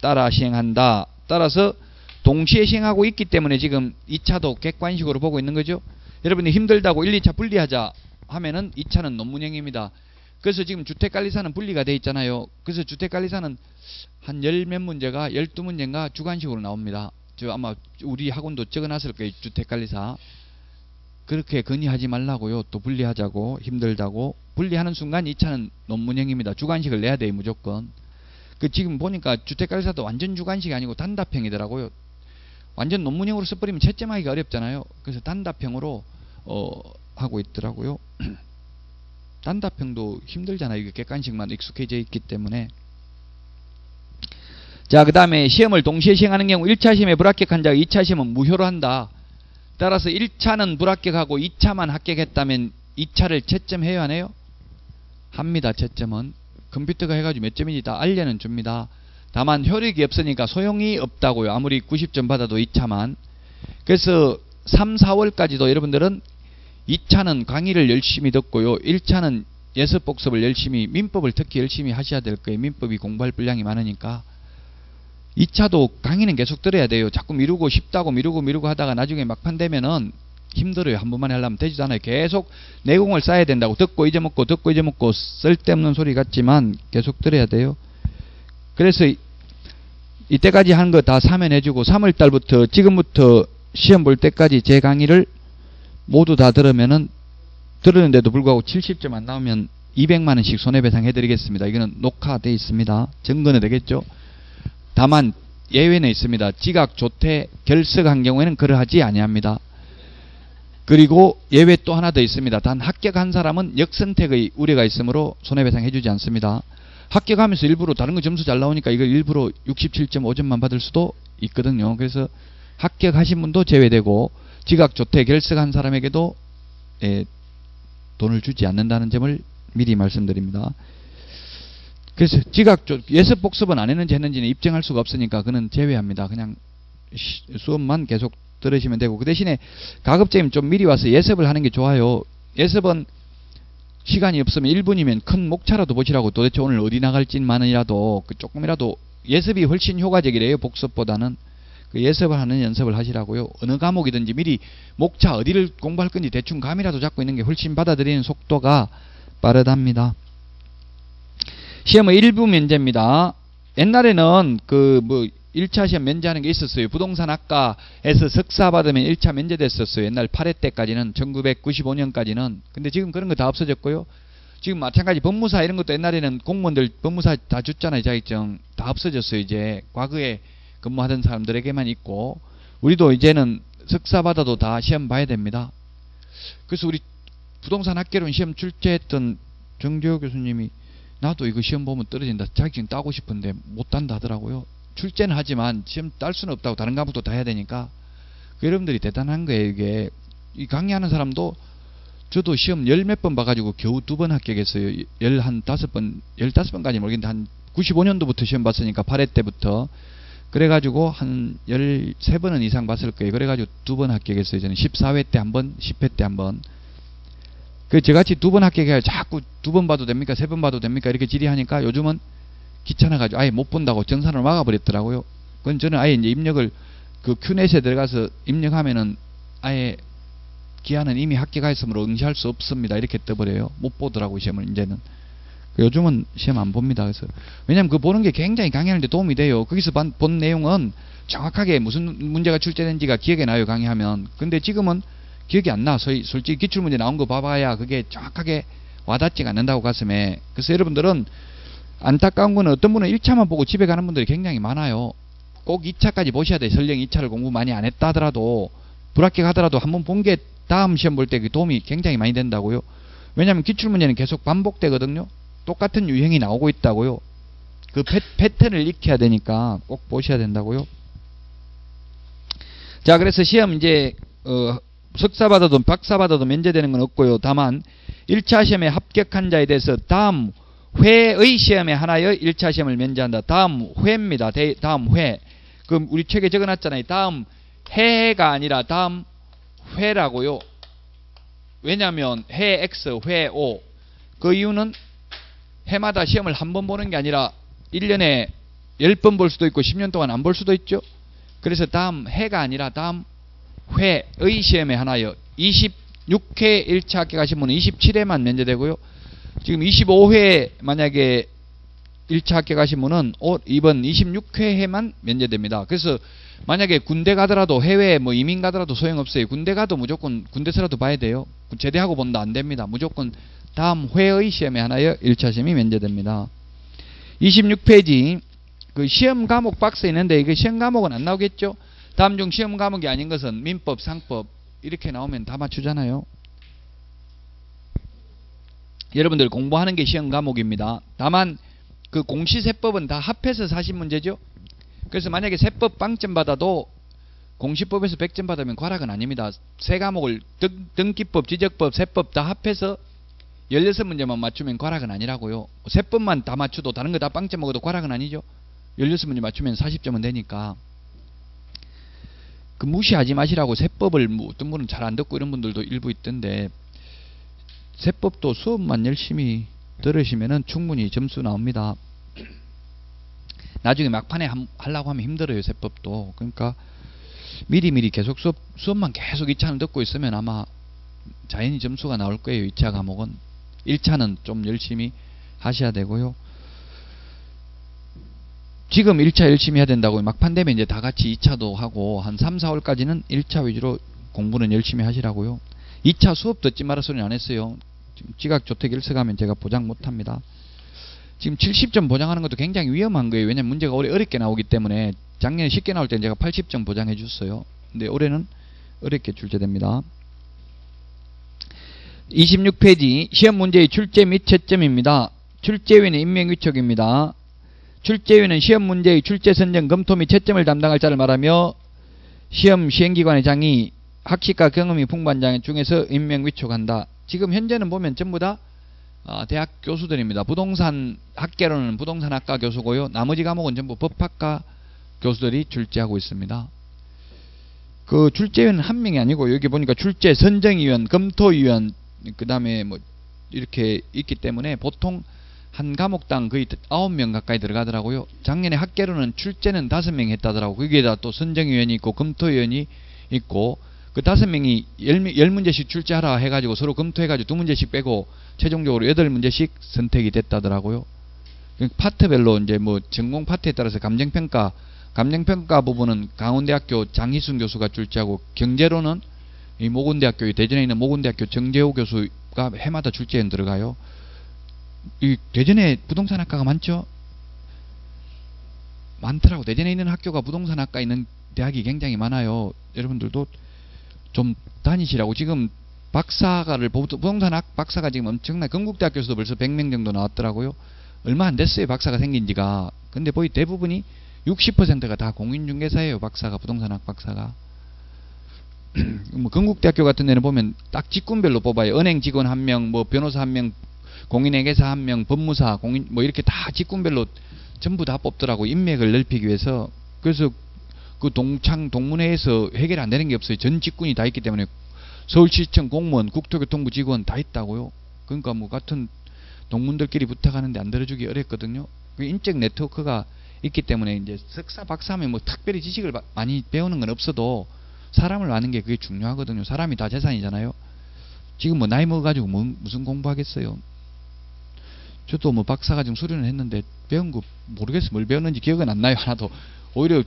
따라 시행한다. 따라서 동시에 시행하고 있기 때문에 지금 2차도 객관식으로 보고 있는 거죠. 여러분이 힘들다고 1, 2차 분리하자 하면은 2차는 논문형입니다. 그래서 지금 주택관리사는 분리가 돼 있잖아요. 그래서 주택관리사는 한 열 몇 문제가 12문제인가 주관식으로 나옵니다. 저 아마 우리 학원도 적어놨을 거예요. 주택관리사. 그렇게 건의하지 말라고요. 또 분리하자고 힘들다고 분리하는 순간 2차는 논문형입니다. 주관식을 내야 돼요. 무조건. 그 지금 보니까 주택관리사도 완전 주관식이 아니고 단답형이더라고요. 완전 논문형으로 써버리면 채점하기가 어렵잖아요. 그래서 단답형으로 어, 하고 있더라고요. [CLEARS THROAT] 단답형도 힘들잖아요. 이게 객관식만 익숙해져 있기 때문에. 자, 그 다음에 시험을 동시에 시행하는 경우 1차 시험에 불합격한 자가 2차 시험은 무효로 한다. 따라서 1차는 불합격하고 2차만 합격했다면 2차를 채점해야 하네요? 합니다. 채점은. 컴퓨터가 해가지고 몇 점인지 다 알려는 줍니다. 다만 효력이 없으니까 소용이 없다고요. 아무리 90점 받아도 2차만. 그래서 3, 4월까지도 여러분들은 2차는 강의를 열심히 듣고요. 1차는 예습 복습을 열심히 민법을 특히 열심히 하셔야 될 거예요. 민법이 공부할 분량이 많으니까. 2차도 강의는 계속 들어야 돼요. 자꾸 미루고 싶다고 미루고 미루고 하다가 나중에 막판 되면은 힘들어요. 한 번만에 하려면 되지도 않아요. 계속 내공을 쌓아야 된다고 듣고 잊어먹고 듣고 잊어먹고 쓸데없는 소리 같지만 계속 들어야 돼요. 그래서 이때까지 한 거 다 사면해주고 3월달부터 지금부터 시험 볼 때까지 제 강의를 모두 다 들으면은 들었는데도 불구하고 70점 안 나오면 200만원씩 손해배상 해드리겠습니다. 이거는 녹화되어 있습니다. 증거는 되겠죠. 다만 예외는 있습니다. 지각, 조퇴, 결석한 경우에는 그러하지 아니합니다. 그리고 예외 또 하나 더 있습니다. 단 합격한 사람은 역선택의 우려가 있으므로 손해배상 해주지 않습니다. 합격하면서 일부러 다른 거 점수 잘 나오니까 이거 일부러 67.5점만 받을 수도 있거든요. 그래서 합격하신 분도 제외되고 지각 조퇴 결석한 사람에게도 예, 돈을 주지 않는다는 점을 미리 말씀드립니다. 그래서 지각 조, 예습 복습은 안 했는지 했는지는 입증할 수가 없으니까 그는 제외합니다. 그냥 수업만 계속 들으시면 되고 그 대신에 가급적이면 좀 미리 와서 예습을 하는 게 좋아요. 예습은 시간이 없으면 1분이면 큰 목차라도 보시라고 도대체 오늘 어디 나갈지만이라도 그 조금이라도 예습이 훨씬 효과적이래요. 복습보다는. 그 예습을 하는 연습을 하시라고요. 어느 과목이든지 미리 목차 어디를 공부할 건지 대충 감이라도 잡고 있는 게 훨씬 받아들이는 속도가 빠르답니다. 시험의 일부 면제입니다. 옛날에는 그 뭐 1차 시험 면제하는 게 있었어요. 부동산 학과에서 석사 받으면 1차 면제됐었어요. 옛날 8회 때까지는 1995년까지는. 근데 지금 그런 거 다 없어졌고요. 지금 마찬가지 법무사 이런 것도 옛날에는 공무원들 법무사 다 줬잖아요. 자격증 다 없어졌어요. 이제 과거에 근무하던 사람들에게만 있고 우리도 이제는 석사 받아도 다 시험 봐야 됩니다. 그래서 우리 부동산 학개론 시험 출제했던 정재호 교수님이 나도 이거 시험 보면 떨어진다. 자격증 따고 싶은데 못 딴다 하더라고요. 출제는 하지만 시험 딸 수는 없다고 다른 과목도 다 해야 되니까. 그 여러분들이 대단한 거예요 이게. 이 강의하는 사람도 저도 시험 열 몇 번 봐가지고 겨우 두 번 합격했어요. 열 한 다섯 번 열다섯 번까지 모르겠는데 한 95년도부터 시험 봤으니까 8회 때부터. 그래가지고 한 13번은 이상 봤을 거예요. 그래가지고 두 번 합격했어요 저는. 14회 때 한 번 10회 때 한번. 그 저같이 두 번 합격해야 자꾸 두 번 봐도 됩니까? 세 번 봐도 됩니까? 이렇게 질의하니까 요즘은 귀찮아가지고 아예 못 본다고 정산을 막아버렸더라고요. 그건 저는 아예 이제 입력을 그 큐넷에 들어가서 입력하면은 아예 기한은 이미 합격하였으므로 응시할 수 없습니다. 이렇게 떠버려요. 못 보더라고요, 시험을 이제는. 요즘은 시험 안 봅니다. 그래서 왜냐하면 그 보는 게 굉장히 강의하는데 도움이 돼요. 거기서 본, 본 내용은 정확하게 무슨 문제가 출제된지가 기억에 나요. 강의하면. 근데 지금은 기억이 안 나. 소위 솔직히 기출문제 나온 거 봐봐야 그게 정확하게 와닿지가 않는다고 가슴에. 그래서 여러분들은 안타까운 거는 어떤 분은 1차만 보고 집에 가는 분들이 굉장히 많아요. 꼭 2차까지 보셔야 돼. 설령 2차를 공부 많이 안 했다 하더라도 불합격 하더라도 한 번 본 게 다음 시험 볼때 도움이 굉장히 많이 된다고요. 왜냐하면 기출문제는 계속 반복되거든요. 똑같은 유형이 나오고 있다고요. 그 패, 패턴을 익혀야 되니까 꼭 보셔야 된다고요. 자, 그래서 시험 이제 어, 석사 받아도 박사 받아도 면제되는 건 없고요. 다만 1차 시험에 합격한 자에 대해서 다음 회의 시험에 하나여 1차 시험을 면제한다. 다음 회입니다. 대, 다음 회. 그럼 우리 책에 적어놨잖아요. 다음 해가 아니라 다음 회라고요. 왜냐하면 해 X, 회 O. 그 이유는 해마다 시험을 한 번 보는 게 아니라 1년에 10번 볼 수도 있고 10년 동안 안 볼 수도 있죠. 그래서 다음 해가 아니라 다음 회의 시험에 하나여 26회 1차 합격하신 분은 27회만 면제되고요. 지금 25회 만약에 1차 합격하신 분은 이번 26회에만 면제됩니다. 그래서 만약에 군대 가더라도 해외 뭐 이민 가더라도 소용없어요. 군대 가도 무조건 군대서라도 봐야 돼요. 제대하고 본다 안 됩니다. 무조건 다음 회의 시험에 하나여 1차 시험이 면제됩니다. 26페이지 그 시험 과목 박스에 있는데 이게 시험 과목은 안 나오겠죠? 다음 중 시험 과목이 아닌 것은 민법, 상법 이렇게 나오면 다 맞추잖아요. 여러분들 공부하는 게 시험 과목입니다. 다만 그 공시세법은 다 합해서 사신 문제죠. 그래서 만약에 세법 빵점 받아도 공시법에서 100점 받으면 과락은 아닙니다. 세 과목을 등, 등기법, 지적법, 세법 다 합해서 16문제만 맞추면 과락은 아니라고요. 세법만 다 맞춰도 다른 거다 빵점 먹어도 과락은 아니죠. 16문제 맞추면 40점은 되니까. 그 무시하지 마시라고 세법을 뭐 어떤 분은 잘 안 듣고 이런 분들도 일부 있던데 세법도 수업만 열심히 들으시면은 충분히 점수 나옵니다. 나중에 막판에 하려고 하면 힘들어요 세법도. 그러니까 미리미리 계속 수업, 수업만 계속 2차는 듣고 있으면 아마 자연히 점수가 나올 거예요. 2차 과목은. 1차는 좀 열심히 하셔야 되고요. 지금 1차 열심히 해야 된다고 막판 되면 이제 다 같이 2차도 하고 한 3, 4월까지는 1차 위주로 공부는 열심히 하시라고요. 2차 수업 듣지 마라 소리는 안 했어요. 지금 지각조택 일석하면 제가 보장 못합니다. 지금 70점 보장하는 것도 굉장히 위험한 거예요. 왜냐면 문제가 어려, 어렵게 나오기 때문에 작년에 쉽게 나올 때는 제가 80점 보장해 줬어요. 근데 올해는 어렵게 출제됩니다. 26페이지 시험 문제의 출제 및 채점입니다. 출제위는 임명위촉입니다. 출제위는 시험 문제의 출제 선정 검토 및 채점을 담당할 자를 말하며 시험 시행기관의 장이 학식과 경험이 풍부한 장 중에서 임명 위촉한다. 지금 현재는 보면 전부 다 어, 대학 교수들입니다. 부동산 학계로는 부동산학과 교수고요. 나머지 과목은 전부 법학과 교수들이 출제하고 있습니다. 그 출제위는 한 명이 아니고 여기 보니까 출제 선정위원, 검토위원, 그 다음에 뭐 이렇게 있기 때문에 보통 한 과목당 거의 9명 가까이 들어가더라고요. 작년에 학계로는 출제는 5명 했다더라고. 거기에다 또 선정위원이 있고 검토위원이 있고 그 5명이 10문제씩 출제하라 해가지고 서로 검토해가지고 2문제씩 빼고 최종적으로 8문제씩 선택이 됐다더라고요. 그 파트별로 이제 뭐 전공 파트에 따라서 감정평가 감정평가 부분은 강원대학교 장희순 교수가 출제하고 경제로는 이 모군대학교 대전에 있는 모군대학교 정재호 교수가 해마다 출제에 들어가요. 이 대전에 부동산학과가 많죠? 많더라고. 대전에 있는 학교가 부동산학과 있는 대학이 굉장히 많아요. 여러분들도 좀 다니시라고. 지금 박사가를 부동산학 박사가 지금 엄청나 건국대학교에서도 벌써 100명 정도 나왔더라고요. 얼마 안 됐어요. 박사가 생긴 지가. 근데 거의 대부분이 60%가 다 공인중개사예요. 박사가 부동산학 박사가. [CLEARS THROAT] 뭐 건국대학교 같은 데는 보면 딱 직군별로 뽑아요. 은행 직원 한 명, 뭐 변호사 한 명, 공인회계사 한 명, 법무사, 공인 뭐 이렇게 다 직군별로 전부 다 뽑더라고 인맥을 넓히기 위해서. 그래서 그 동창 동문회에서 해결 안 되는 게 없어요. 전 직군이 다 있기 때문에 서울시청 공무원, 국토교통부 직원 다 있다고요. 그러니까 뭐 같은 동문들끼리 부탁하는데 안 들어주기 어렵거든요. 그 인적 네트워크가 있기 때문에 이제 석사 박사하면 뭐 특별히 지식을 많이 배우는 건 없어도 사람을 아는 게 그게 중요하거든요. 사람이 다 재산이잖아요. 지금 뭐 나이 먹어가지고 뭐 무슨 공부하겠어요. 저도 뭐 박사과정 수련을 했는데 배운 거 모르겠어요. 뭘 배웠는지 기억은 안 나요. 하나도. 오히려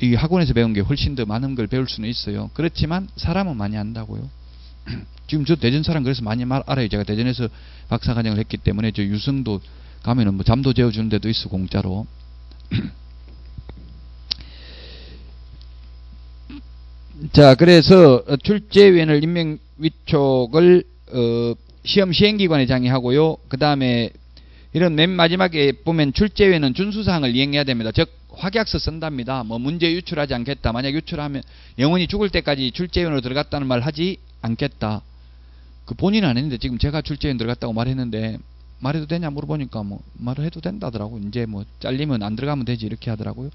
이 학원에서 배운 게 훨씬 더 많은 걸 배울 수는 있어요. 그렇지만 사람은 많이 안다고요. [CLEARS THROAT] 지금 저 대전 사람 그래서 많이 말 알아요. 제가 대전에서 박사과정을 했기 때문에 저 유성도 가면은 뭐 잠도 재워주는 데도 있어 공짜로. [CLEARS THROAT] 자, 그래서 출제위원을 임명 위촉을 어, 시험 시행기관에 장의하고요. 그 다음에 이런 맨 마지막에 보면 출제위원은 준수사항을 이행해야 됩니다. 즉 확약서 쓴답니다. 뭐 문제 유출하지 않겠다. 만약 유출하면 영원히 죽을 때까지 출제위원으로 들어갔다는 말 하지 않겠다. 그 본인은 안 했는데 지금 제가 출제위원 들어갔다고 말했는데 말해도 되냐 물어보니까 뭐 말을 해도 된다더라고. 이제 뭐 잘리면 안 들어가면 되지 이렇게 하더라고요.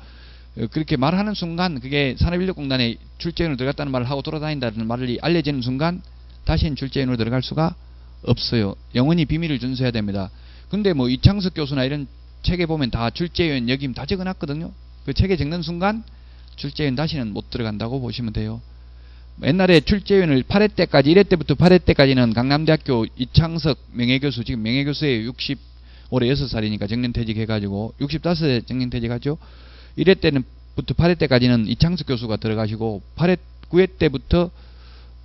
어, 그렇게 말하는 순간 그게 산업인력공단에 출제위원으로 들어갔다는 말을 하고 돌아다닌다는 말을 알려지는 순간 다시는 출제위원으로 들어갈 수가 없어요. 영원히 비밀을 준수해야 됩니다. 근데 뭐 이창석 교수나 이런 책에 보면 다 출제위원 역임 다 적어놨거든요. 그 책에 적는 순간 출제위원 다시는 못 들어간다고 보시면 돼요. 옛날에 출제위원을 8회 때까지 1회 때부터 8회 때까지는 강남대학교 이창석 명예교수 지금 명예교수에 60 올해 6살이니까 정년퇴직 해가지고 65세 정년퇴직하죠. 1회 때는 부터 8회 때까지는 이창석 교수가 들어가시고 8회 9회 때부터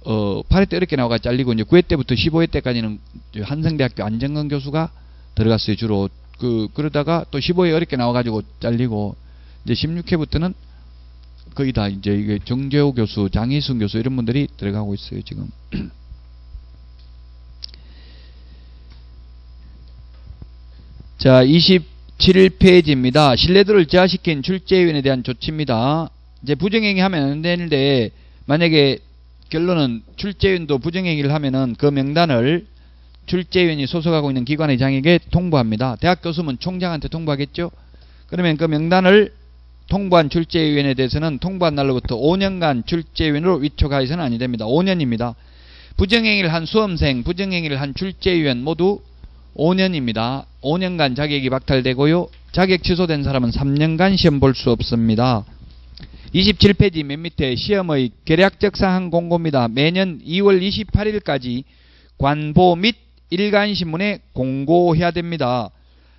어 8회 때 이렇게 나와가 잘리고 이제 9회 때부터 15회 때까지는 한성대학교 안정근 교수가 들어갔어요 주로 그 그러다가 또 15회 어렵게 나와가지고 잘리고 이제 16회부터는 거의 다 이제 이게 정재호 교수, 장희순 교수 이런 분들이 들어가고 있어요 지금. [CLEARS THROAT] 자, 27페이지입니다. 신뢰도를 저하시킨 출제위원에 대한 조치입니다. 이제 부정행위 하면 안 되는데 만약에 결론은 출제위원도 부정행위를 하면은 그 명단을 출제위원이 소속하고 있는 기관의 장에게 통보합니다. 대학 교수면 총장한테 통보하겠죠? 그러면 그 명단을 통보한 출제위원에 대해서는 통보한 날로부터 5년간 출제위원으로 위촉하여서는 아니 됩니다. 5년입니다. 부정행위를 한 수험생, 부정행위를 한 출제위원 모두 5년입니다. 5년간 자격이 박탈되고요. 자격 취소된 사람은 3년간 시험 볼 수 없습니다. 27페이지 맨 밑에 시험의 계략적 사항 공고입니다. 매년 2월 28일까지 관보 및 일간신문에 공고해야 됩니다.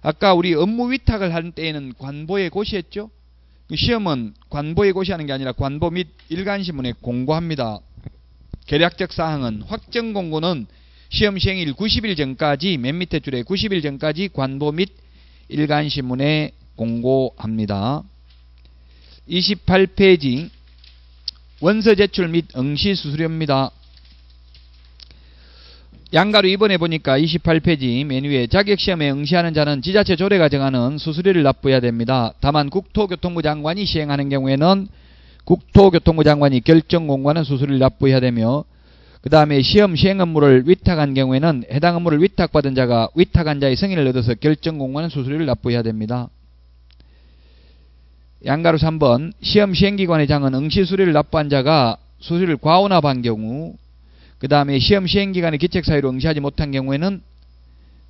아까 우리 업무 위탁을 할 때에는 관보에 고시했죠? 그 시험은 관보에 고시하는 게 아니라 관보 및 일간신문에 공고합니다. 계략적 사항은 확정 공고는 시험 시행일 90일 전까지 맨 밑에 줄에 90일 전까지 관보 및 일간신문에 공고합니다. 28페이지 원서 제출 및 응시 수수료입니다. 양가로 이번에 보니까 28페이지 맨 위에 자격시험에 응시하는 자는 지자체 조례가 정하는 수수료를 납부해야 됩니다. 다만 국토교통부 장관이 시행하는 경우에는 국토교통부 장관이 결정 공고하는 수수료를 납부해야 되며 그 다음에 시험 시행 업무를 위탁한 경우에는 해당 업무를 위탁받은 자가 위탁한 자의 승인을 얻어서 결정 공고하는 수수료를 납부해야 됩니다. 양가로 3번 시험 시행기관의 장은 응시 수료를 납부한 자가 수수료를 과온합한 경우 그 다음에 시험 시행 기간의 기책 사유로 응시하지 못한 경우에는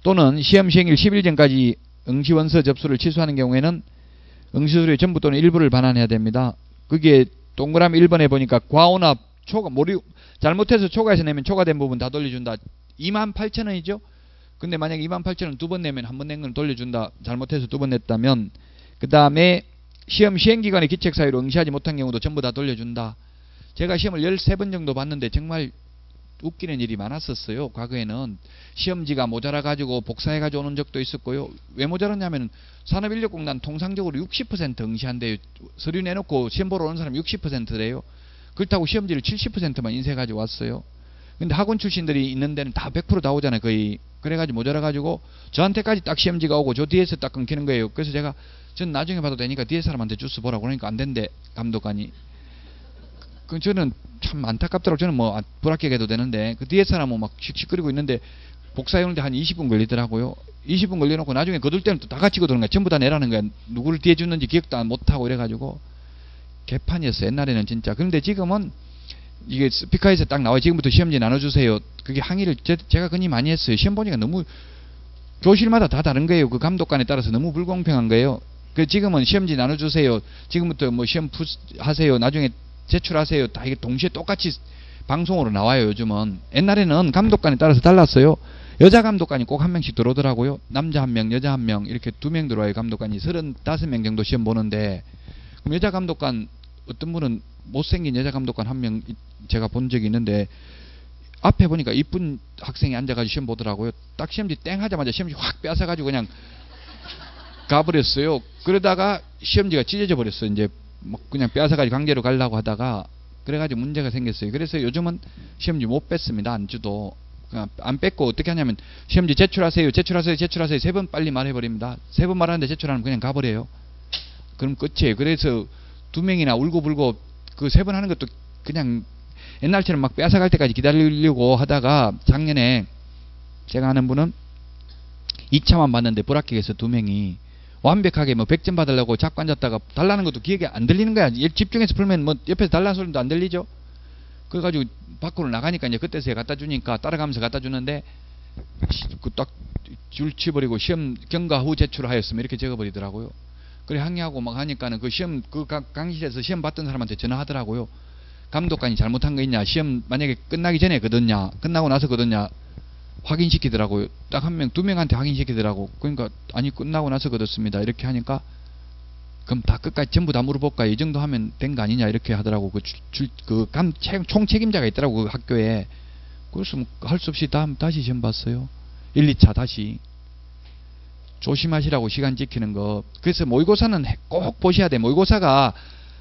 또는 시험 시행일 10일 전까지 응시 원서 접수를 취소하는 경우에는 응시 수료의 전부 또는 일부를 반환해야 됩니다. 그게 동그라미 1번에 보니까 과오납 초과 모리 잘못해서 초과해서 내면 초과된 부분 다 돌려준다. 2만 8천 원이죠. 근데 만약 2만 8천 원두 번 내면 한 번 낸 건 돌려준다. 잘못해서 두 번 냈다면 그 다음에 시험 시행 기간의 기책 사유로 응시하지 못한 경우도 전부 다 돌려준다. 제가 시험을 13번 정도 봤는데 정말 웃기는 일이 많았었어요. 과거에는 시험지가 모자라 가지고 복사해 가지고 오는 적도 있었고요. 왜 모자랐냐면 산업인력공단 통상적으로 60% 응시한대요. 서류 내놓고 시험 보러 오는 사람 60%래요. 그렇다고 시험지를 70%만 인쇄해 가지고 왔어요. 근데 학원 출신들이 있는 데는 다 100%다 오잖아요. 거의. 그래가지고 모자라가지고 저한테까지 딱 시험지가 오고 저 뒤에서 딱 끊기는 거예요. 그래서 제가 전 나중에 봐도 되니까 뒤에 사람한테 주스 보라고 그러니까 안 된대 감독관이. 그 저는 참 안타깝더라고. 저는 뭐 불합격해도 되는데 그 뒤에 사람은 막 씩씩거리고 있는데 복사해 오는데 한 20분 걸리더라고요. 20분 걸려놓고 나중에 거둘 때는 또 다 같이 거두는 거야. 전부 다 내라는 거야. 누구를 뒤에 줬는지 기억도 못하고 이래가지고 개판이었어요. 옛날에는 진짜. 그런데 지금은 이게 스피커에서 딱 나와 지금부터 시험지 나눠주세요. 그게 항의를 제, 가 괜히 많이 했어요. 시험 보니까 너무 교실마다 다 다른 거예요. 그 감독관에 따라서 너무 불공평한 거예요. 그 지금은 시험지 나눠주세요. 지금부터 뭐 시험 푸 하세요. 나중에 제출하세요. 다 이게 동시에 똑같이 방송으로 나와요. 요즘은 옛날에는 감독관에 따라서 달랐어요. 여자 감독관이 꼭 한 명씩 들어오더라고요. 남자 한 명, 여자 한 명 이렇게 두 명 들어와요. 감독관이 35명 정도 시험 보는데 그럼 여자 감독관 어떤 분은 못생긴 여자 감독관 한 명 제가 본 적이 있는데 앞에 보니까 이쁜 학생이 앉아가지고 시험 보더라고요. 딱 시험지 땡 하자마자 시험지 확 뺏어가지고 그냥 가버렸어요. 그러다가 시험지가 찢어져 버렸어요. 이제 뭐 그냥 뺏어가지고 강제로 가려고 하다가 그래가지고 문제가 생겼어요. 그래서 요즘은 시험지 못 뺐습니다. 안주도 그냥 안 뺏고 어떻게 하냐면 시험지 제출하세요, 제출하세요, 제출하세요 세 번 빨리 말해버립니다. 세 번 말하는데 제출하면 그냥 가버려요. 그럼 끝이에요. 그래서 두 명이나 울고불고 그 세 번 하는 것도 그냥 옛날처럼 막 뺏어갈 때까지 기다리려고 하다가 작년에 제가 아는 분은 2차만 봤는데 불합격해서 두 명이 완벽하게 뭐 100점 받으려고 자꾸 앉았다가 달라는 것도 기억이 안 들리는 거야. 집중해서 풀면 뭐 옆에서 달라는 소리도 안 들리죠. 그래가지고 밖으로 나가니까 이제 그때서 갖다 주니까 따라가면서 갖다 주는데 그딱 줄 치버리고 시험 경과 후 제출하였으면 이렇게 적어버리더라고요. 그래 항의하고 막 하니까는 그 시험 그 강- 강의실에서 시험 봤던 사람한테 전화하더라고요. 감독관이 잘못한 거 있냐? 시험 만약에 끝나기 전에 거뒀냐? 끝나고 나서 거뒀냐? 확인시키더라고요. 딱 한 명, 두 명한테 확인시키더라고. 그러니까 아니 끝나고 나서 거뒀습니다. 이렇게 하니까 그럼 다 끝까지 전부 다 물어볼까? 이 정도 하면 된 거 아니냐? 이렇게 하더라고. 그 줄, 줄- 그 감, 책- 총책임자가 있더라고. 그 학교에. 그래서 뭐 할수 없이 다, 다시 시험 봤어요. 1, 2차 다시. 조심하시라고 시간 지키는 거. 그래서 모의고사는 해- 꼭 보셔야 돼. 모의고사가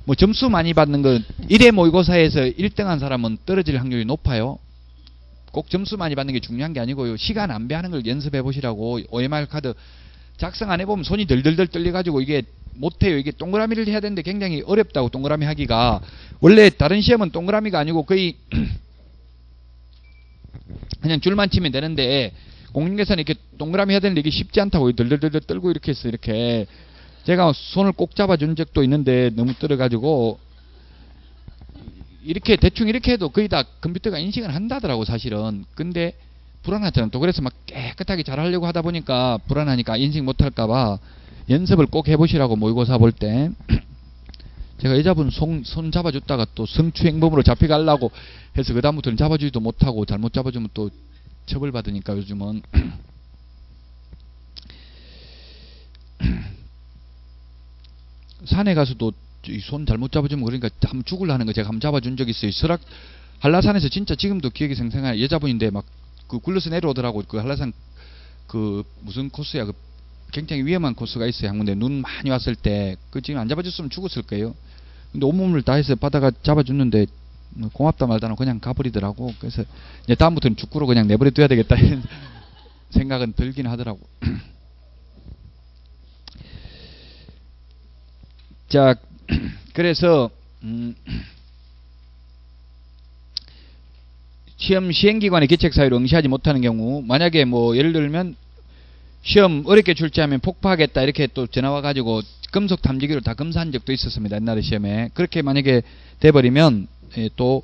뭐 점수 많이 받는 거 1회 모의고사에서 1등한 사람은 떨어질 확률이 높아요. 꼭 점수 많이 받는 게 중요한 게 아니고요. 시간 안배하는 걸 연습해 보시라고 OMR 카드 작성 안 해보면 손이 덜덜덜 떨려가지고 이게 못해요. 이게 동그라미를 해야 되는데 굉장히 어렵다고 동그라미 하기가 원래 다른 시험은 동그라미가 아니고 거의 [CLEARS THROAT] 그냥 줄만 치면 되는데 공인계산이 이렇게 동그라미 해야 되는데 이게 쉽지 않다고 덜덜덜 떨고 이렇게 해서 이렇게 제가 손을 꼭 잡아준 적도 있는데 너무 떨어가지고 이렇게 대충 이렇게 해도 거의 다 컴퓨터가 인식은 한다더라고 사실은. 근데 불안하잖아 또 그래서 막 깨끗하게 잘 하려고 하다 보니까 불안하니까 인식 못할까봐 연습을 꼭 해보시라고 모의고사 볼 때. [CLEARS THROAT] 제가 여자분 손, 손 잡아줬다가 또 성추행범으로 잡혀가려고 해서 그 다음부터는 잡아주지도 못하고 잘못 잡아주면 또 처벌받으니까 요즘은. [CLEARS THROAT] 산에 가서도 이손 잘못 잡아주면 그러니까 한번 죽을라는 거 제가 한번 잡아준 적 있어요. 설악 한라산에서 진짜 지금도 기억이 생생해요. 여자분인데 막 그 굴러서 내려오더라고. 그 한라산 그 무슨 코스야? 그 굉장히 위험한 코스가 있어요. 한 군데 눈 많이 왔을 때 그 지금 안 잡아줬으면 죽었을 거예요. 근데 온몸을 다해서 바다가 잡아줬는데 뭐 고맙다 말다는 그냥 가버리더라고. 그래서 이제 다음부터는 축구로 그냥 내버려 둬야 되겠다 이런 [LAUGHS] 생각은 들긴 하더라고. [CLEARS THROAT] 자, [CLEARS THROAT] 그래서 음, [CLEARS THROAT] 시험 시행기관의 기책사유를 응시하지 못하는 경우 만약에 뭐 예를 들면 시험 어렵게 출제하면 폭파하겠다 이렇게 또 전화 와 가지고 금속 탐지기로 다 검사한 적도 있었습니다 옛날에 시험에 그렇게 만약에 돼버리면 예, 또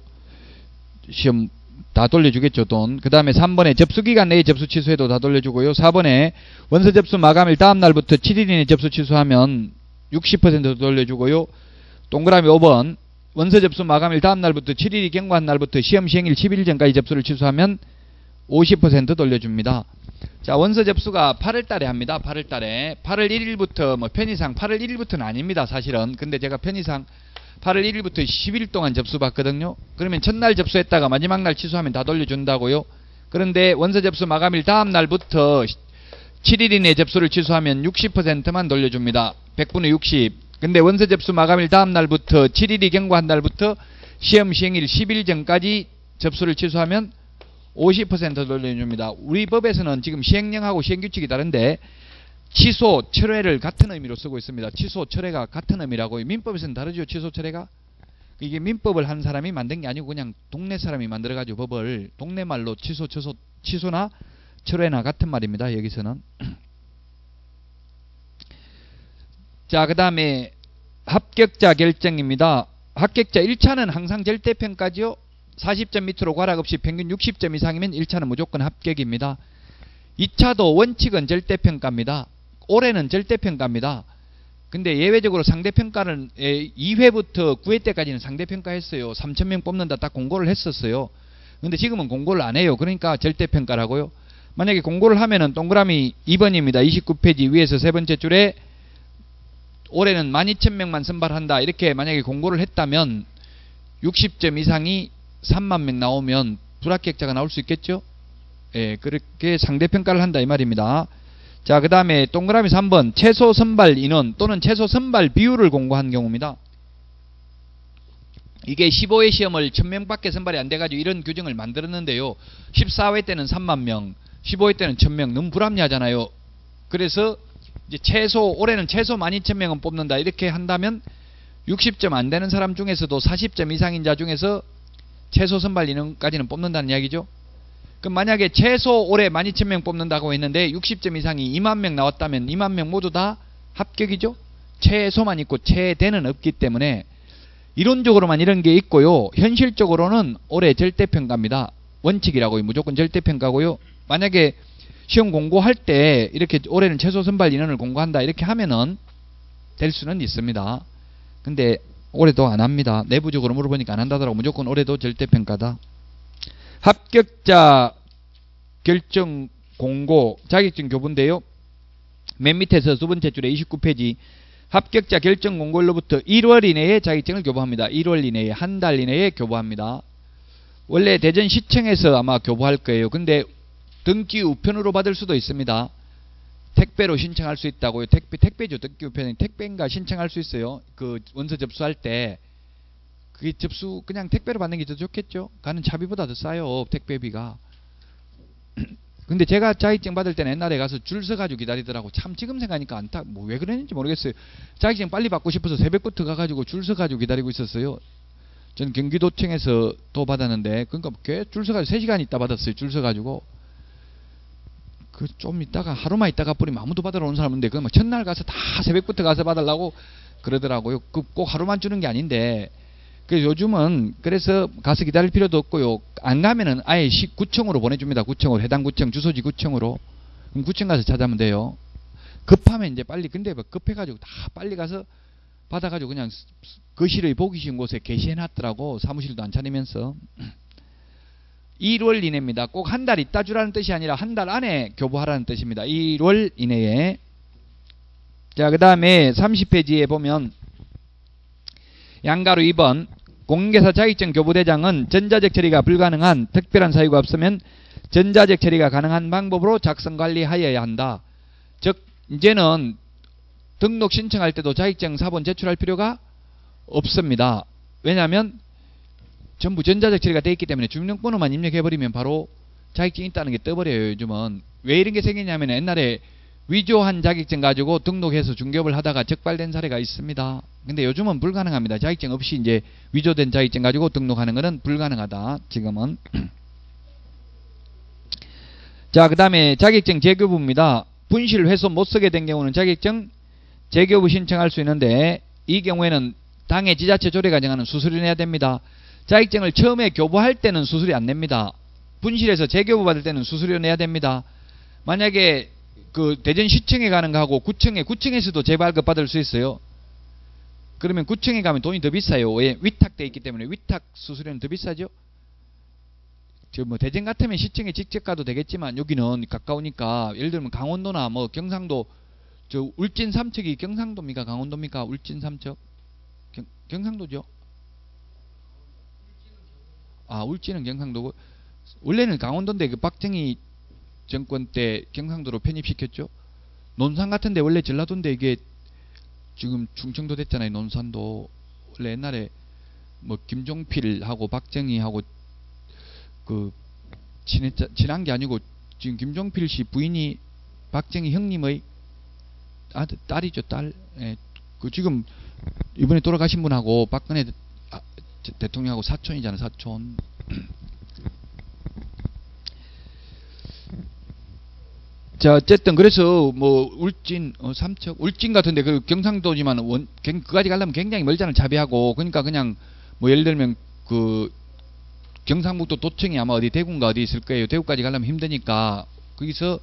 시험 다 돌려주겠죠 돈. 그 다음에 3번에 접수기간 내에 접수 취소해도 다 돌려주고요. 4번에 원서 접수 마감일 다음 날부터 7일 이내 접수 취소하면 60% 돌려주고요. 동그라미 5번 원서 접수 마감일 다음 날부터 7일이 경과한 날부터 시험 시행일 10일 전까지 접수를 취소하면 50% 돌려줍니다. 자, 원서 접수가 8월 달에 합니다. 8월 달에. 8월 1일부터 뭐 편의상 8월 1일부터는 아닙니다. 사실은. 근데 제가 편의상 8월 1일부터 10일 동안 접수 받거든요. 그러면 첫날 접수했다가 마지막 날 취소하면 다 돌려준다고요. 그런데 원서 접수 마감일 다음 날부터 7일 이내 접수를 취소하면 60%만 돌려줍니다. 100분의 60. 근데 원서 접수 마감일 다음 날부터 7일이 경과한 날부터 시험 시행일 10일 전까지 접수를 취소하면 50% 돌려줍니다. 우리 법에서는 지금 시행령하고 시행규칙이 다른데 취소, 철회를 같은 의미로 쓰고 있습니다. 취소, 철회가 같은 의미라고 민법에서는 다르죠. 취소, 철회가 이게 민법을 한 사람이 만든 게 아니고 그냥 동네 사람이 만들어가지고 법을 동네 말로 취소, 취소, 취소나 철회나 같은 말입니다. 여기서는 자, 그 다음에 합격자 결정입니다. 합격자 1차는 항상 절대평가지요. 40점 밑으로 과락 없이 평균 60점 이상이면 1차는 무조건 합격입니다. 2차도 원칙은 절대평가입니다. 올해는 절대평가입니다. 근데 예외적으로 상대평가는 2회부터 9회 때까지는 상대평가했어요. 3,000명 뽑는다 딱 공고를 했었어요. 근데 지금은 공고를 안 해요. 그러니까 절대평가라고요. 만약에 공고를 하면은 동그라미 2번입니다. 29페이지 위에서 세 번째 줄에 올해는 12,000명만 선발한다. 이렇게 만약에 공고를 했다면 60점 이상이 3만 명 나오면 불합격자가 나올 수 있겠죠? 예, 그렇게 상대평가를 한다 이 말입니다. 자, 그 다음에 동그라미 3번 최소 선발 인원 또는 최소 선발 비율을 공고한 경우입니다. 이게 15회 시험을 1000명밖에 선발이 안 돼가지고 이런 규정을 만들었는데요. 14회 때는 3만 명, 15회 때는 1000명 너무 불합리하잖아요. 그래서 이제 최소 올해는 최소 12,000명은 뽑는다 이렇게 한다면 60점 안 되는 사람 중에서도 40점 이상인 자 중에서 최소 선발 인원까지는 뽑는다는 이야기죠. 그럼 만약에 최소 올해 12,000명 뽑는다고 했는데 60점 이상이 2만 명 나왔다면 2만 명 모두 다 합격이죠. 최소만 있고 최대는 없기 때문에 이론적으로만 이런 게 있고요. 현실적으로는 올해 절대평가입니다. 원칙이라고요. 무조건 절대평가고요. 만약에 시험 공고할 때 이렇게 올해는 최소 선발 인원을 공고한다 이렇게 하면은 될 수는 있습니다. 근데 올해도 안 합니다. 내부적으로 물어보니까 안 한다더라고. 무조건 올해도 절대평가다. 합격자 결정 공고 자격증 교부인데요. 맨 밑에서 두 번째 줄에 29페이지 합격자 결정 공고일로부터 1월 이내에 자격증을 교부합니다. 1월 이내에 한 달 이내에 교부합니다. 원래 대전시청에서 아마 교부할 거예요. 근데 등기 우편으로 받을 수도 있습니다. 택배로 신청할 수 있다고요. 택배 택배죠. 등기 우편이 택배인가 신청할 수 있어요. 그 원서 접수할 때 그게 접수 그냥 택배로 받는 게 더 좋겠죠. 가는 차비보다 더 싸요. 택배비가. [CLEARS THROAT] 근데 제가 자격증 받을 때는 옛날에 가서 줄 서가지고 기다리더라고. 참 지금 생각하니까 안타. 뭐 왜 그랬는지 모르겠어요. 자격증 빨리 받고 싶어서 새벽부터 가가지고 줄 서가지고 기다리고 있었어요. 저는 경기도청에서 또 받았는데 그러니까 꽤줄 서가지고 3시간 있다 받았어요. 줄 서가지고. 그 좀 있다가 하루만 있다가 뿌리면 아무도 받으러 온 사람 없는데 그막 첫날 가서 다 새벽부터 가서 받으려고 그러더라고요. 그 꼭 하루만 주는 게 아닌데 그래서 요즘은 그래서 가서 기다릴 필요도 없고요. 안 가면은 아예 시, 구청으로 보내줍니다. 구청으로 해당 구청 주소지 구청으로 그럼 구청 가서 찾아면 돼요. 급하면 이제 빨리 근데 뭐 급해가지고 다 빨리 가서 받아가지고 그냥 거실의 보기 쉬운 곳에 게시해놨더라고 사무실도 안 차리면서 1월 이내입니다. 꼭 한 달 있다 주라는 뜻이 아니라 한 달 안에 교부하라는 뜻입니다. 1월 이내에 자 그 다음에 30페이지에 보면 양가로 2번 공개사 자격증 교부대장은 전자적 처리가 불가능한 특별한 사유가 없으면 전자적 처리가 가능한 방법으로 작성 관리하여야 한다. 즉 이제는 등록 신청할 때도 자격증 사본 제출할 필요가 없습니다. 왜냐하면 전부 전자적 처리가 되어 있기 때문에 주민등록번호만 입력해버리면 바로 자격증 있다는 게 떠버려요. 요즘은 왜 이런 게 생기냐면 옛날에 위조한 자격증 가지고 등록해서 중개업을 하다가 적발된 사례가 있습니다. 근데 요즘은 불가능합니다. 자격증 없이 이제 위조된 자격증 가지고 등록하는 것은 불가능하다. 지금은. [CLEARS THROAT] 자, 그 다음에 자격증 재교부입니다. 분실 훼손 못 쓰게 된 경우는 자격증 재교부 신청할 수 있는데 이 경우에는 당해 지자체 조례가 정하는 수수료 내야 됩니다. 자격증을 처음에 교부할 때는 수수료 안 냅니다. 분실해서 재교부 받을 때는 수수료 내야 됩니다. 만약에 그 대전 시청에 가는 거하고 구청에 구청에서도 재발급 받을 수 있어요. 그러면 구청에 가면 돈이 더 비싸요. 왜 위탁돼 있기 때문에 위탁 수수료는 더 비싸죠. 저 뭐 대전 같으면 시청에 직접 가도 되겠지만 여기는 가까우니까 예를 들면 강원도나 뭐 경상도 저 울진 삼척이 경상도입니까 강원도입니까 울진 삼척 경, 경상도죠. 아 울진은 경상도고 원래는 강원도인데 그 박정희 정권 때 경상도로 편입시켰죠. 논산 같은데 원래 전라도인데 이게 지금 충청도 됐잖아요. 논산도 원래 옛날에 뭐 김종필하고 박정희하고 그 친했자, 친한 게 아니고 지금 김종필 씨 부인이 박정희 형님의 아들 딸이죠 딸. 예, 그 지금 이번에 돌아가신 분하고 박근혜 아, 대통령하고 사촌이잖아요 사촌. 자 어쨌든 그래서 뭐 울진 어, 삼척 울진 같은데 그 경상도지만 원 그까지 가려면 굉장히 멀잖아요 자비하고 그러니까 그냥 뭐 예를 들면 그 경상북도 도청이 아마 어디 대구인가 어디 있을 거예요 대구까지 가려면 힘드니까 거기서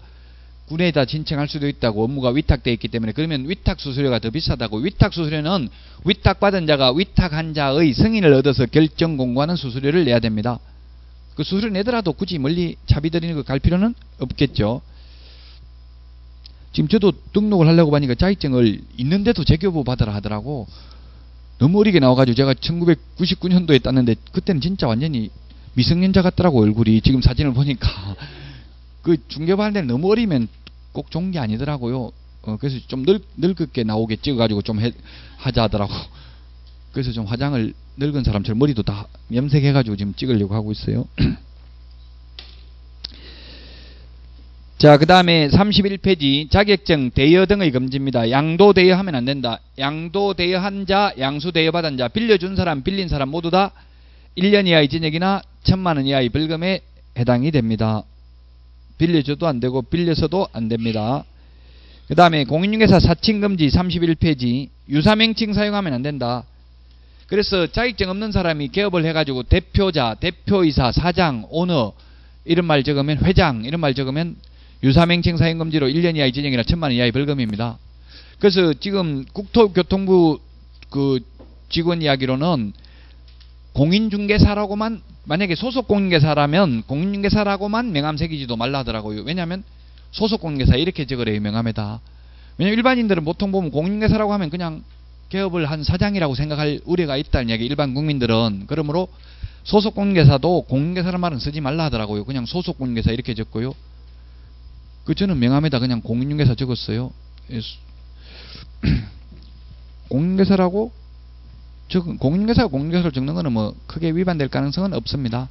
군에다 신청할 수도 있다고 업무가 위탁되어 있기 때문에 그러면 위탁 수수료가 더 비싸다고 위탁 수수료는 위탁받은 자가 위탁한 자의 승인을 얻어서 결정 공고하는 수수료를 내야 됩니다. 그 수수료 내더라도 굳이 멀리 차비 들이는 거 갈 필요는 없겠죠. 지금 저도 등록을 하려고 하니까 자격증을 있는데도 재교부 받으라 하더라고. 너무 어리게 나와가지고 제가 1999년도에 땄는데 그때는 진짜 완전히 미성년자 같더라고 얼굴이 지금 사진을 보니까 그 중개받는 데는 너무 어리면 꼭 좋은 게 아니더라고요. 어, 그래서 좀 늙, 늙게 나오게 찍어가지고 좀 해, 하자 하더라고. [LAUGHS] 그래서 좀 화장을 늙은 사람처럼 머리도 다 염색해가지고 지금 찍으려고 하고 있어요. [CLEARS THROAT] 자, 그 다음에 31페이지 자격증 대여 등의 금지입니다. 양도 대여하면 안 된다. 양도 대여한 자, 양수 대여받은 자, 빌려준 사람, 빌린 사람 모두 다 1년 이하의 징역이나 천만 원 이하의 벌금에 해당이 됩니다. 빌려줘도 안 되고 빌려서도 안 됩니다. 그 다음에 공인중개사 사칭금지 31페이지 유사명칭 사용하면 안 된다. 그래서 자격증 없는 사람이 개업을 해가지고 대표자, 대표이사, 사장, 오너 이런 말 적으면 회장 이런 말 적으면 유사명칭 사용금지로 1년 이하의 징역이나 천만 원 이하의 벌금입니다. 그래서 지금 국토교통부 그 직원 이야기로는 공인중개사라고만 만약에 소속 공인중개사라면 공인중개사라고만 명함 새기지도 말라 하더라고요. 왜냐하면 소속 공인중개사 이렇게 적으래요 명함에다. 왜냐면 일반인들은 보통 보면 공인중개사라고 하면 그냥 개업을 한 사장이라고 생각할 우려가 있다는 이야기 일반 국민들은 그러므로 소속 공인중개사도 공인중개사라는 말은 쓰지 말라 하더라고요. 그냥 소속 공인중개사 이렇게 적고요. 그 저는 명함에다 그냥 공인중개사 적었어요. 예, 수- [CLEARS THROAT] 공인중개사라고 적 공인중개사가 공인중개사를 적는 거는 뭐 크게 위반될 가능성은 없습니다.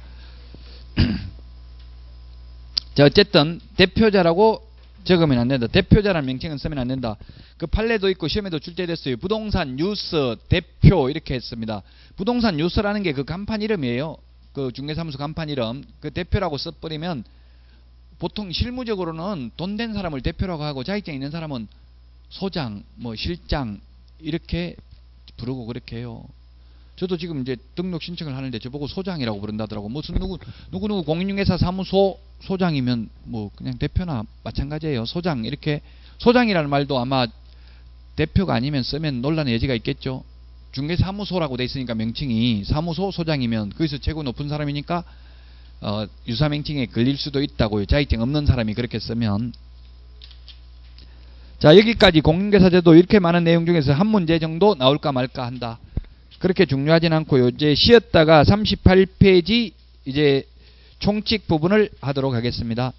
[CLEARS THROAT] 자 어쨌든 대표자라고 적으면 안 된다. 대표자라는 명칭은 쓰면 안 된다. 그 판례도 있고 시험에도 출제됐어요. 부동산 뉴스 대표 이렇게 했습니다. 부동산 뉴스라는 게 그 간판 이름이에요. 그 중개사무소 간판 이름. 그 대표라고 써버리면 보통 실무적으로는 돈 된 사람을 대표라고 하고 자격증 있는 사람은 소장, 뭐 실장 이렇게 부르고 그렇게 해요. 저도 지금 이제 등록 신청을 하는데 저보고 소장이라고 부른다더라고. 무슨 누구 누구 누구 공인중개사 사무소 소장이면 뭐 그냥 대표나 마찬가지예요. 소장 이렇게 소장이라는 말도 아마 대표가 아니면 쓰면 논란의 여지가 있겠죠. 중개사무소라고 돼 있으니까 명칭이 사무소 소장이면 거기서 최고 높은 사람이니까 어, 유사명칭에 걸릴 수도 있다고요. 자격증 없는 사람이 그렇게 쓰면 자 여기까지 공인중개사제도 이렇게 많은 내용 중에서 한 문제 정도 나올까 말까 한다. 그렇게 중요하진 않고요. 이제 쉬었다가 38페이지 이제 총칙 부분을 하도록 하겠습니다.